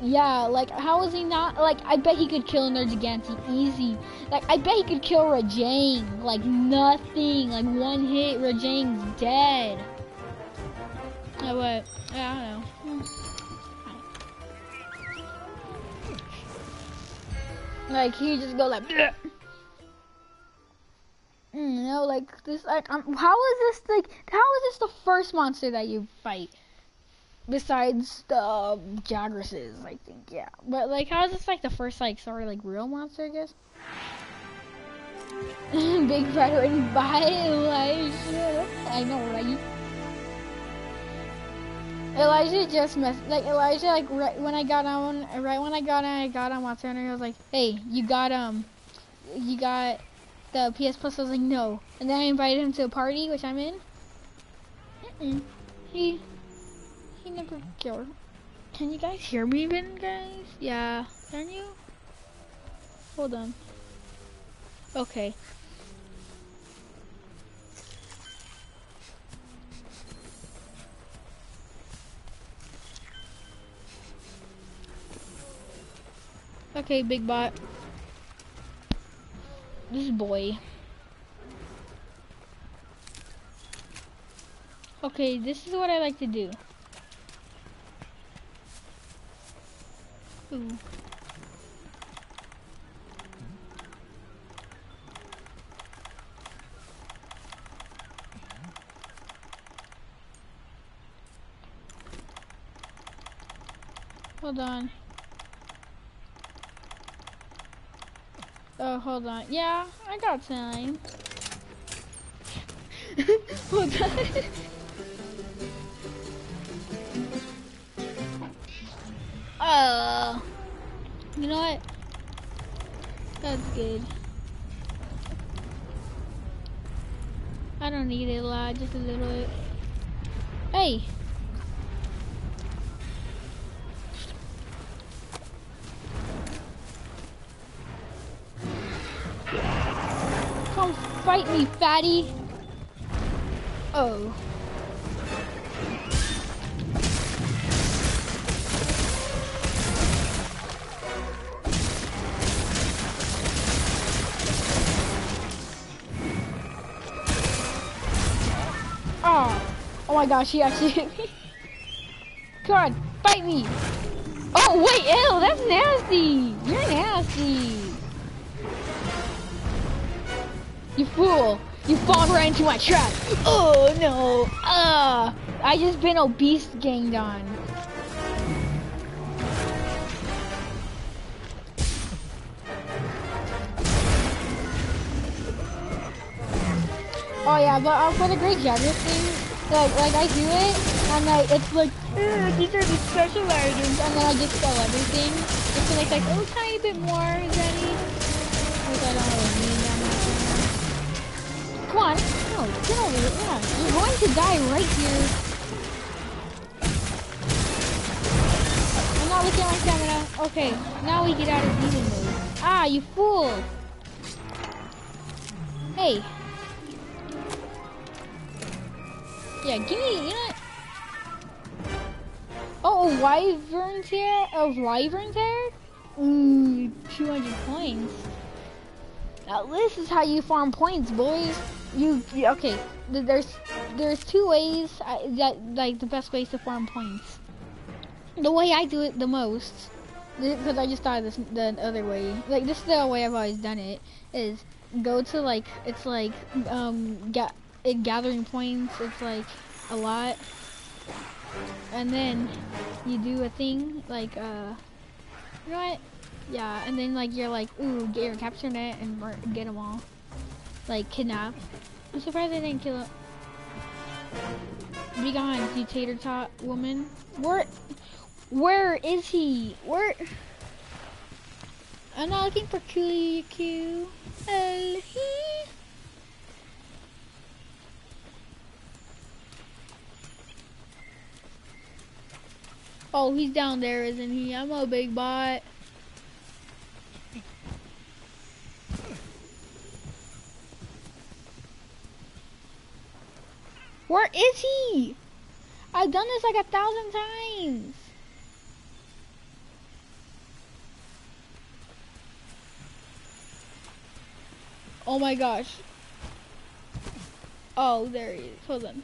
[SPEAKER 1] yeah, like how is he not? Like I bet he could kill Nergiganti easy. Like I bet he could kill Rajang. Like nothing. Like one hit, Rajang's dead. Uh, what? Yeah, I don't know. Like he just go like. "Bleh." Mm, You know, like this. Like, um, how is this like? How is this the first monster that you fight? Besides the um, Jagrases, I think, yeah. But like, how is this like the first like sort of like real monster? I guess. Big Fred went by Elijah. I know, right? Elijah just messed like Elijah like right when I got on right when I got on I got on Monster Hunter. I was like, hey, you got um, you got the PS Plus. I was like, no, and then I invited him to a party, which I'm in. Mm-mm. He he never killed. Can you guys hear me even, guys? Yeah. Can you? Hold on. Okay. Okay, big bot. This boy. Okay, this is what I like to do. Ooh. Hold on. Oh, hold on. Yeah, I got time. hold on. Uh, you know what? That's good. I don't need it a lot, just a little bit. Hey! Come fight me, fatty! Oh. My gosh, he actually hit me. Come on, fight me. Oh wait, ew, that's nasty. You're nasty. You fool. You fall right into my trap. Oh no. Ah, I just been obese ganged on. Oh yeah, but uh, for the Great Jagger thing, like like I do it, and like it's like these are the special items, and then I just sell everything. Just so like like oh tiny bit more is ready. Which I don't really need that much right now. Come on, no, get over here. Yeah, you're going to die right here. I'm not looking at my stamina. Okay, now we get out of demon mode. Ah, you fool! Hey. Yeah, give me, you know. Oh, a wyvern's here? A wyvern's here? Ooh, 200 points. Now this is how you farm points, boys. You, okay? There's there's two ways I, that like the best ways to farm points. The way I do it the most, because I just thought of this the other way. Like this is the way I've always done it. Is go to like it's like um ga- it gathering points. It's like a lot, and then you do a thing like uh, you know what? Yeah, and then like you're like ooh get your capture net and get them all, like kidnap. I'm surprised I didn't kill it. be gone, you tater tot woman. Where, where is he? Where? I'm not looking for Q. Q. L. He. Oh, he's down there, isn't he? I'm a big bot. Where is he? I've done this like a thousand times. Oh my gosh. Oh, there he is. Hold on.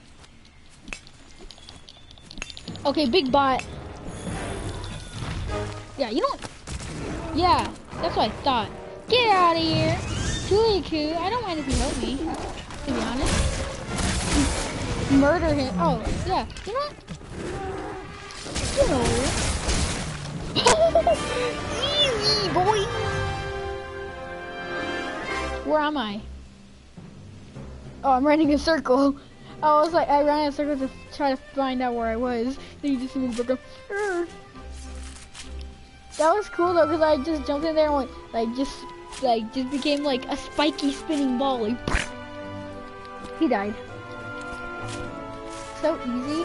[SPEAKER 1] Okay, big bot. Yeah, you don't. Yeah, that's what I thought. Get out of here. Coo. I don't mind if you help me, to be honest. Murder him. Oh, yeah. You know what? Easy, boy. Where am I? Oh, I'm running a circle. Oh, I was like, I ran in a circle to try to find out where I was. Then you just see me. That was cool though, because I just jumped in there and went, like, just, like, just became like a spiky spinning ball. Like, he died. So easy.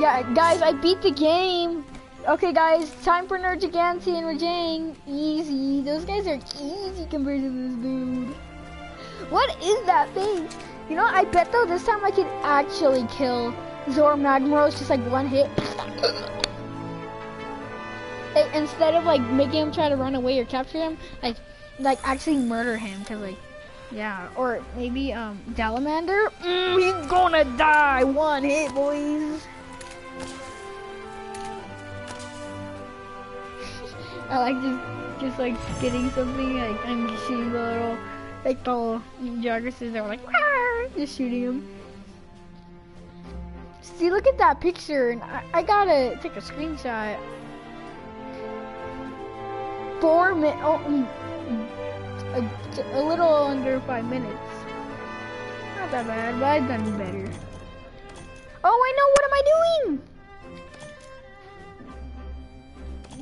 [SPEAKER 1] Yeah, guys, I beat the game. Okay, guys, time for Nergiganti and Rajang. Easy. Those guys are easy compared to this dude. What is that thing? You know, I bet though this time I could actually kill Zorah Magdaros just like one hit. Instead of like making him try to run away or capture him, like, like actually murder him. Cause like, yeah, or maybe um Dalamadur. Mm, he's gonna die. One hit, boys. I like just just like getting something like I'm just shooting the little like the joggers are like just shooting them. See, look at that picture, and I, I gotta take a screenshot. Four minutes, oh, mm, mm, a, a little under five minutes. Not that bad, but I've done better. Oh, I know. What am I doing?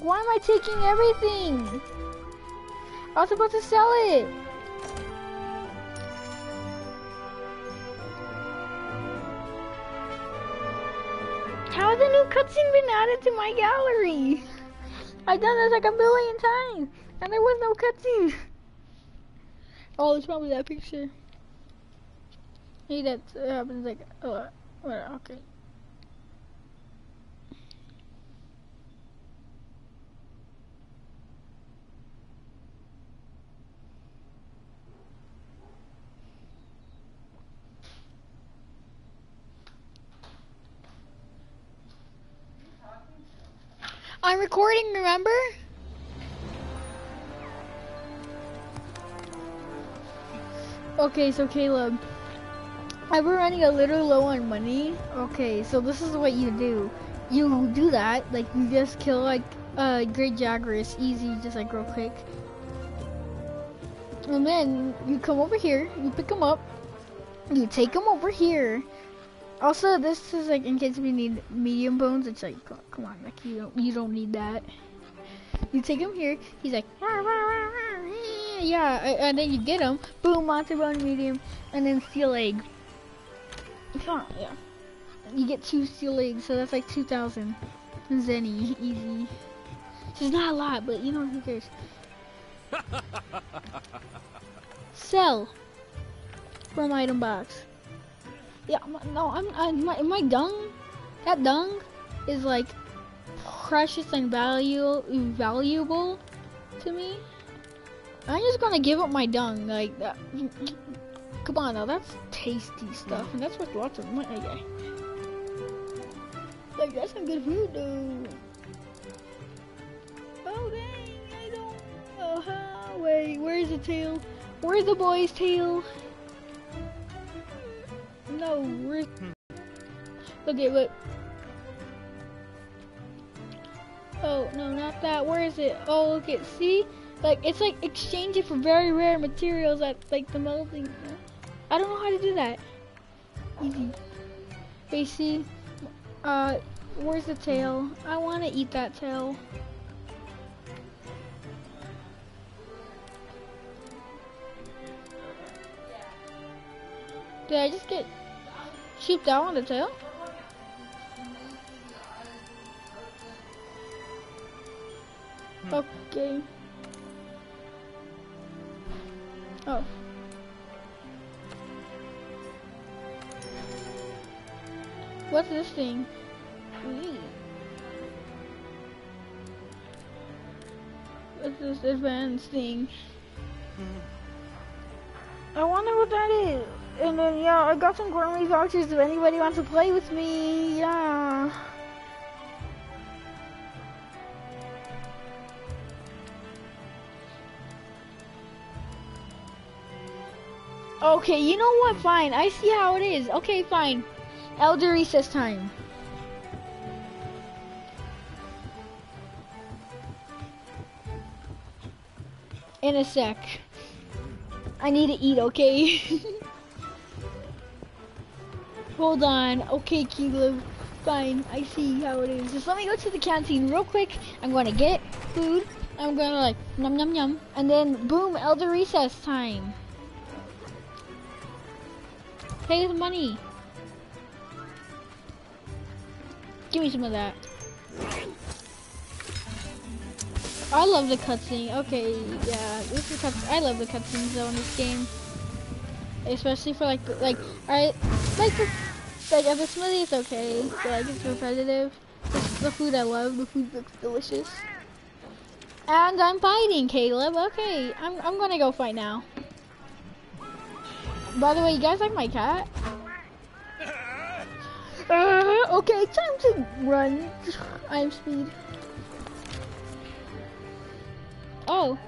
[SPEAKER 1] Why am I taking everything? I was supposed to sell it. How has a new cutscene been added to my gallery? I've done this like a million times, and there was no cutscene. Oh, it's probably that picture. Maybe that happens like, oh, well, okay. I'm recording, remember? Okay, so Caleb, I've been running a little low on money. Okay, so this is what you do. You do that, like you just kill like a uh, great Jagras, easy, just like real quick. And then you come over here, you pick them up, you take them over here. Also, this is like in case we need medium bones. It's like, come on, like you don't you don't need that. You take him here. He's like, yeah, and then you get him. Boom, monster bone medium, and then steel egg. Come on, yeah. You get two steel eggs, so that's like two thousand. Zenny, easy. It's not a lot, but you know who cares. Sell from item box. Yeah, no, I'm, i my, my dung, that dung is like precious and value, valuable to me. I'm just gonna give up my dung, like that. Come on now, that's tasty stuff, and that's worth lots of money. Like, that's some good food though. Oh dang, I don't. Oh, huh, wait, where's the tail? Where's the boy's tail? No, where's... Okay, look. Oh, no, not that. Where is it? Oh, look it. See? Like, it's like exchanging for very rare materials at, like, the melting. Thing. I don't know how to do that. Easy. Spacey. Uh, where's the tail? I want to eat that tail. Did I just get sheeped out on the tail? Hmm. Okay. Oh. What's this thing? Ooh. What's this advanced thing? Hmm. I wonder what that is. And then, yeah, I got some gourmet vouchers if anybody wants to play with me. Yeah. Okay, you know what? Fine. I see how it is. Okay, fine. Elder recess time. In a sec. I need to eat, okay? Hold on. Okay, Caleb. Fine. I see how it is. Just let me go to the canteen real quick. I'm going to get food. I'm going to like, num num num. And then, boom, elder recess time. Pay the money. Give me some of that. I love the cutscene. Okay, yeah, this is cuts. I love the cutscenes though in this game, especially for like like I like the like if it's smoothie, it's okay. But like it's repetitive. It's the food I love. The food looks delicious. And I'm fighting, Caleb. Okay, I'm I'm gonna go fight now. By the way, you guys like my cat? Uh, okay, time to run. I'm speed. Oh.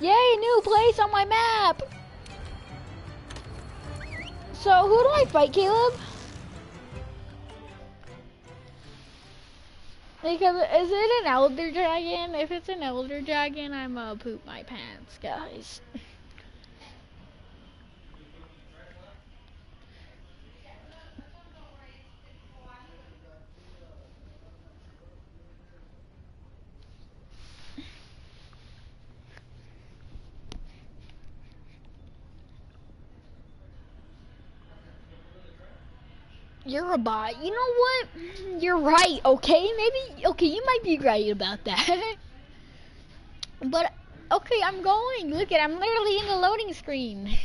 [SPEAKER 1] Yay, new place on my map! So, who do I fight, Caleb? Because, is it an elder dragon? If it's an elder dragon, I'm gonna poop my pants, guys. You're a bot. You know what? You're right, okay? Maybe, okay, you might be right about that. but, okay, I'm going. Look at, I'm literally in the loading screen.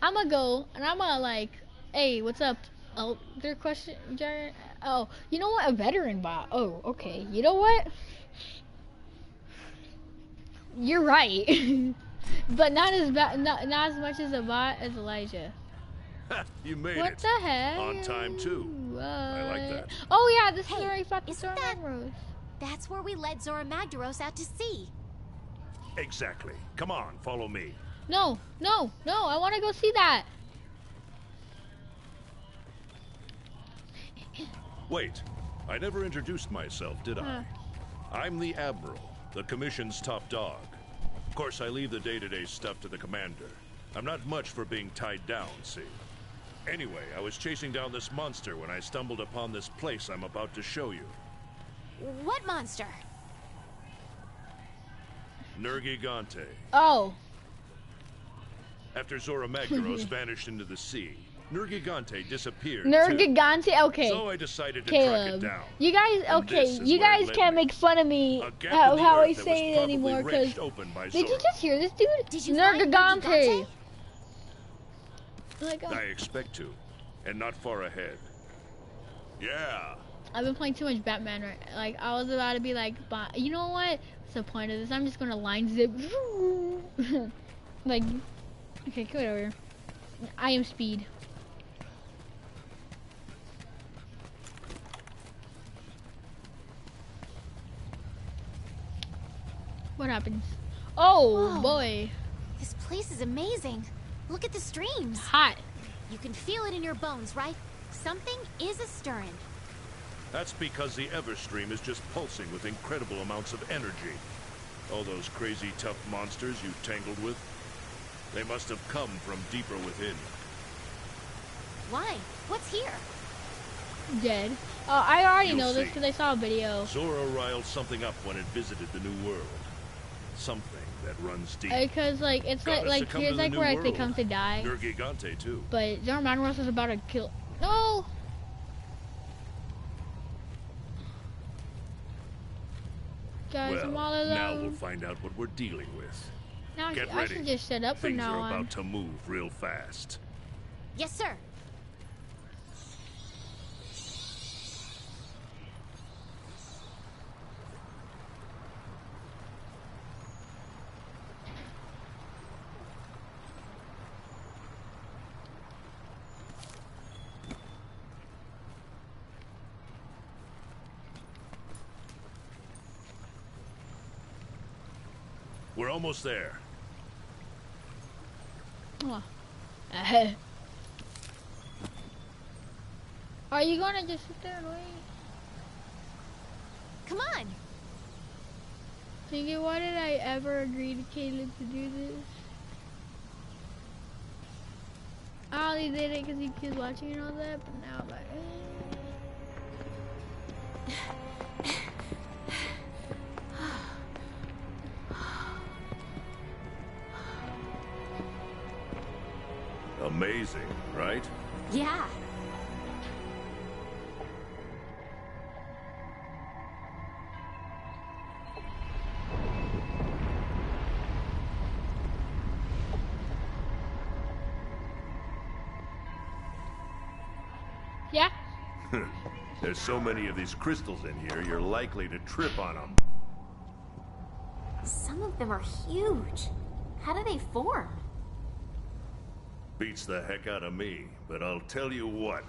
[SPEAKER 1] I'm gonna go, and I'm gonna like, hey, what's up? Oh, their question, oh, you know what? A veteran bot. Oh, okay. You know what? You're right. but not as bad, not, not as much as a bot as Elijah.
[SPEAKER 3] you made
[SPEAKER 1] What
[SPEAKER 3] it.
[SPEAKER 1] the heck?
[SPEAKER 3] On time, too. I like that.
[SPEAKER 1] Oh yeah, this is
[SPEAKER 2] Hey,
[SPEAKER 1] where I fought the
[SPEAKER 2] isn't that-
[SPEAKER 1] Admirals.
[SPEAKER 2] That's where we led Zorah Magdaros out to sea.
[SPEAKER 3] Exactly. Come on, follow me.
[SPEAKER 1] No, no, no! I want to go see that.
[SPEAKER 3] Wait, I never introduced myself, did
[SPEAKER 1] Huh.
[SPEAKER 3] I? I'm the Admiral, the Commission's top dog. Of course, I leave the day-to-day stuff to the Commander. I'm not much for being tied down, see? Anyway, I was chasing down this monster when I stumbled upon this place I'm about to show you.
[SPEAKER 2] What monster?
[SPEAKER 3] Nergigante.
[SPEAKER 1] Oh,
[SPEAKER 3] After Zorah Magdaros vanished into the sea, Nergigante disappeared. too.
[SPEAKER 1] Nergigante. Okay,
[SPEAKER 3] So I decided to track it
[SPEAKER 1] Caleb.
[SPEAKER 3] down.
[SPEAKER 1] You guys, okay, you guys can't
[SPEAKER 3] me.
[SPEAKER 1] make fun of me how,
[SPEAKER 3] in
[SPEAKER 1] how I
[SPEAKER 3] earth
[SPEAKER 1] say it anymore. Cause
[SPEAKER 3] wrenched open by
[SPEAKER 1] did you just hear this, dude?
[SPEAKER 2] Did you find
[SPEAKER 1] Nergigante.
[SPEAKER 2] Nergigante?
[SPEAKER 1] Like, oh,
[SPEAKER 3] I expect to, and not far ahead. Yeah,
[SPEAKER 1] I've been playing too much Batman. Right, like I was about to be like, "Ba- you know what? What's the point of this? I'm just gonna line zip. like, okay, come over. here. I am speed. What happens? Oh
[SPEAKER 2] Whoa.
[SPEAKER 1] boy,
[SPEAKER 2] This place is amazing. Look at the streams.
[SPEAKER 1] hot.
[SPEAKER 2] You can feel it in your bones, right? Something is a stirring.
[SPEAKER 3] that's because the Everstream is just pulsing with incredible amounts of energy. All those crazy tough monsters you tangled with, they must have come from deeper within.
[SPEAKER 2] Why? What's here?
[SPEAKER 1] Dead. Oh, I already
[SPEAKER 3] You'll
[SPEAKER 1] know this because I saw a video.
[SPEAKER 3] Zorah riled something up when it visited the New World. Something that runs deep.
[SPEAKER 1] Uh, because like it's
[SPEAKER 3] Got
[SPEAKER 1] like
[SPEAKER 3] us
[SPEAKER 1] like
[SPEAKER 3] to come
[SPEAKER 1] here's
[SPEAKER 3] to the
[SPEAKER 1] like
[SPEAKER 3] New
[SPEAKER 1] where like, they come to die,
[SPEAKER 3] Nergigante, too.
[SPEAKER 1] but Zorah Magdaros is about to kill. No. Guys, I'm all
[SPEAKER 3] well, now we'll find out what we're dealing with.
[SPEAKER 1] Now,
[SPEAKER 3] Get
[SPEAKER 1] I
[SPEAKER 3] ready.
[SPEAKER 1] should just shut up from
[SPEAKER 3] Things
[SPEAKER 1] now
[SPEAKER 3] are
[SPEAKER 1] on.
[SPEAKER 3] about to move real fast.
[SPEAKER 2] Yes, sir.
[SPEAKER 3] Almost there.
[SPEAKER 1] Mwah. Are you gonna just sit there and wait?
[SPEAKER 2] Come on.
[SPEAKER 1] Thinking, why did I ever agree to Caleb to do this? I only did it because he was watching and all that, but now I'm like, eh.
[SPEAKER 2] Yeah.
[SPEAKER 1] yeah.
[SPEAKER 3] There's so many of these crystals in here, you're likely to trip on them.
[SPEAKER 2] Some of them are huge. How do they form?
[SPEAKER 3] Beats the heck out of me, but I'll tell you what.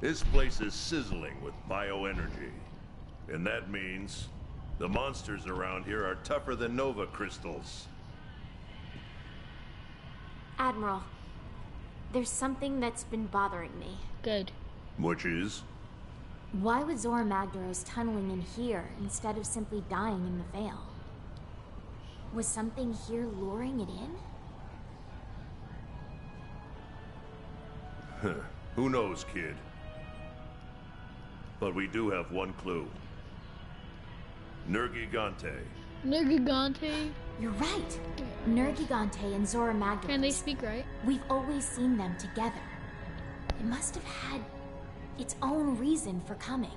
[SPEAKER 3] This place is sizzling with bioenergy. And that means the monsters around here are tougher than Novacrystals.
[SPEAKER 2] Admiral, there's something that's been bothering me.
[SPEAKER 1] Good.
[SPEAKER 3] Which is?
[SPEAKER 2] Why would Zorah Magdaros tunneling in here instead of simply dying in the Vale? Was something here luring it in?
[SPEAKER 3] Who knows, kid? But we do have one clue. Nergigante.
[SPEAKER 1] Nergigante.
[SPEAKER 2] You're right. Nergigante and Zorah Magdaros.
[SPEAKER 1] Can they speak right?
[SPEAKER 2] We've always seen them together. It must have had its own reason for coming.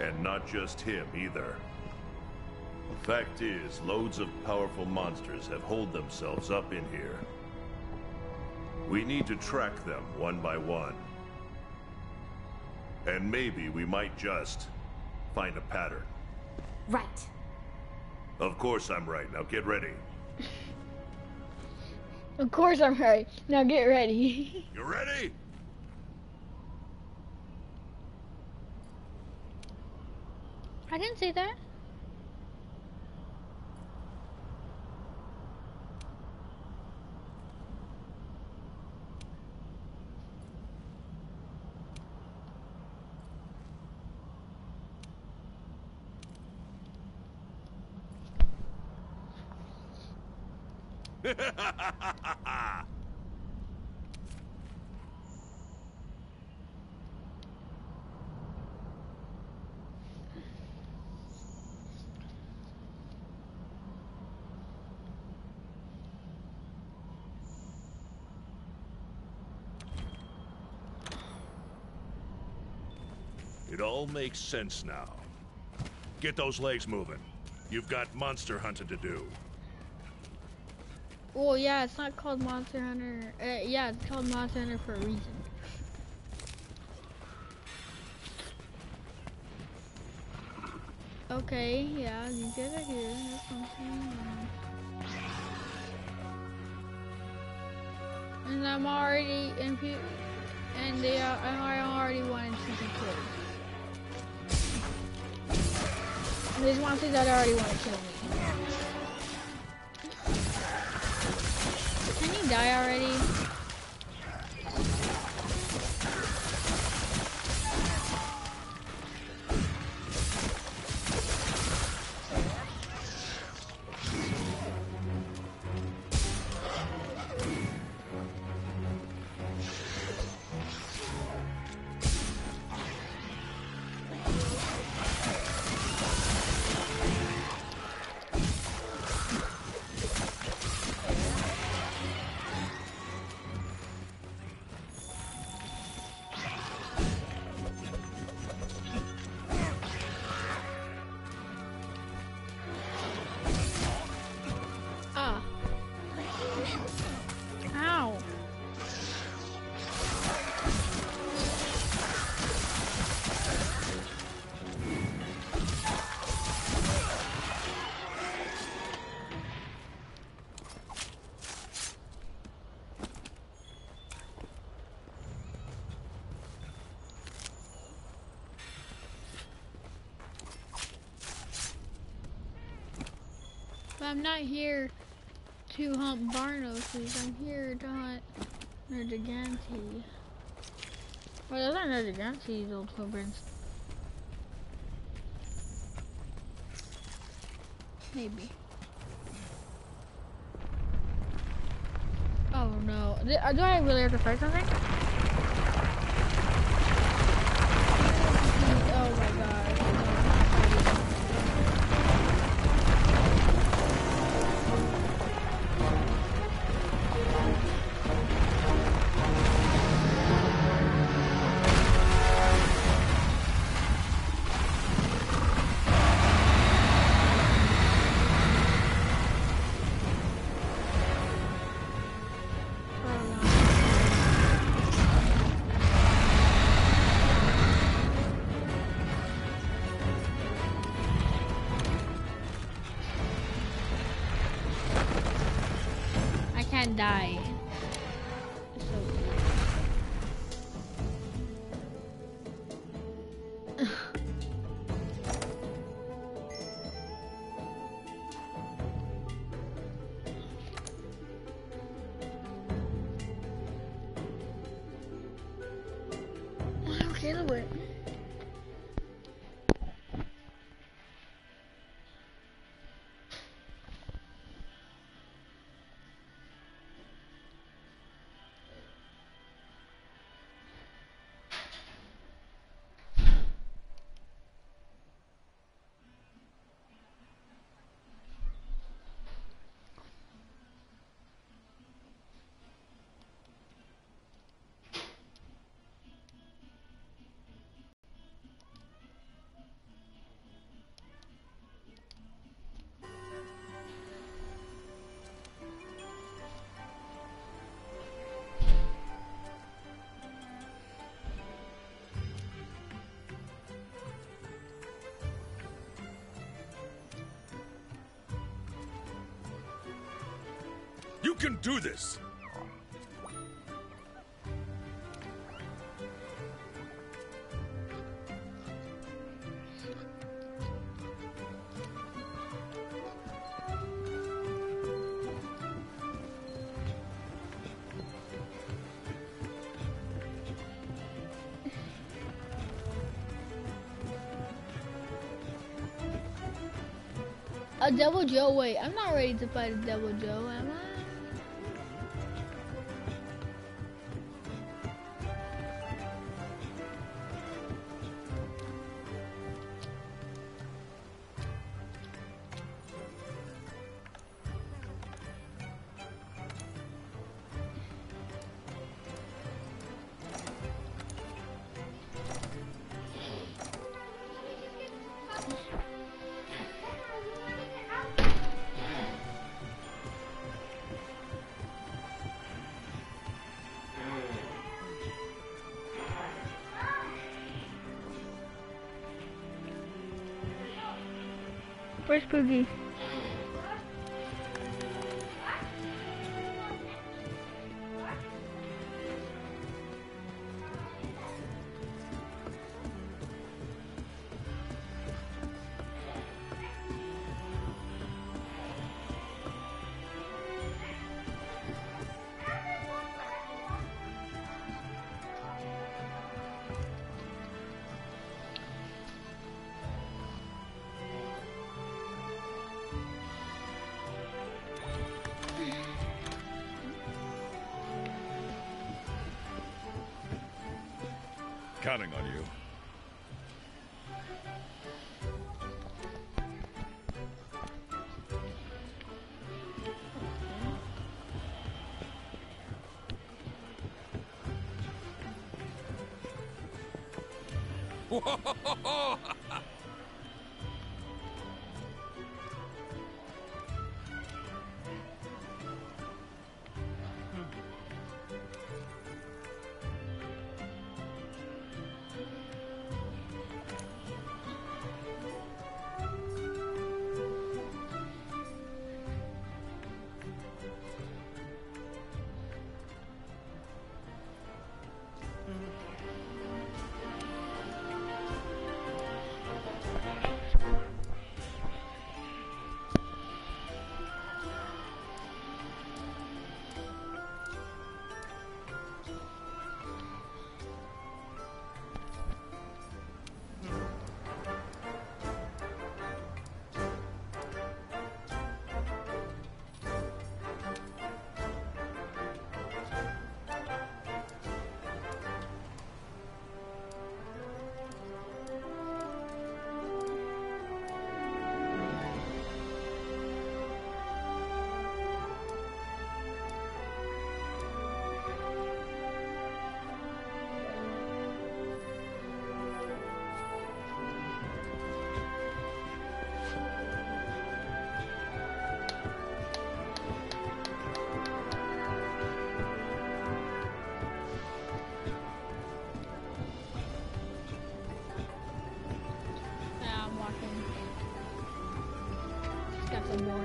[SPEAKER 3] And not just him either. The fact is, loads of powerful monsters have holed themselves up in here. We need to track them one by one. And maybe we might just find a pattern.
[SPEAKER 2] Right.
[SPEAKER 3] Of course I'm right. Now get ready.
[SPEAKER 1] Of course I'm right. Now get ready.
[SPEAKER 3] You ready?
[SPEAKER 1] I didn't say that.
[SPEAKER 3] It all makes sense now. Get those legs moving. You've got monster hunting to do.
[SPEAKER 1] Well, yeah, it's not called Monster Hunter. Uh, yeah, it's called Monster Hunter for a reason. Okay, yeah, you get it here. That's something. And I'm already in pe- and they are, I'm already wanting to killed. And there's monsters that already want to kill me. Die already? I'm not here to hunt Barnoses. I'm here to hunt Nergigante. Well, those are Nergigante's old footprints. Maybe. Oh no. Do uh, do I really have to fight something?
[SPEAKER 3] Can do this!
[SPEAKER 1] A Deviljho, wait, I'm not ready to fight a Deviljho, am I? Where's Oh! Number?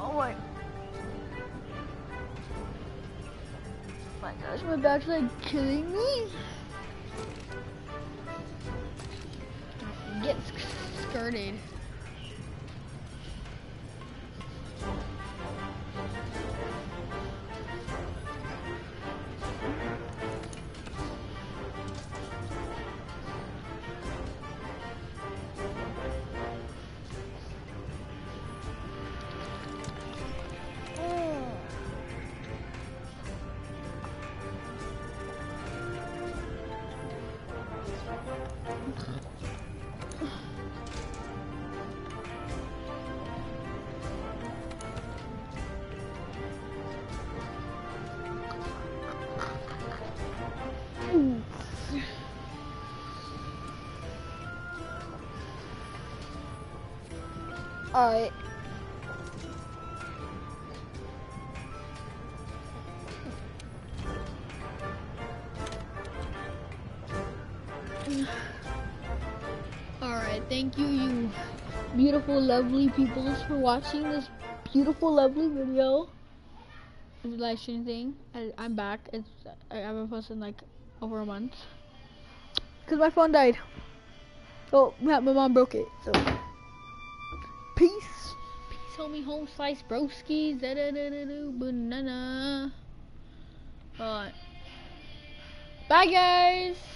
[SPEAKER 1] Oh my. My gosh, my back's like killing me. Lovely peoples for watching this beautiful, lovely video. Live stream thing. I, I'm back. It's I haven't posted in like over a month. Cause my phone died. Oh, yeah, my mom broke it. So peace. Peace, homie, home slice broskies. Da da da da da banana. Alright. Bye, guys.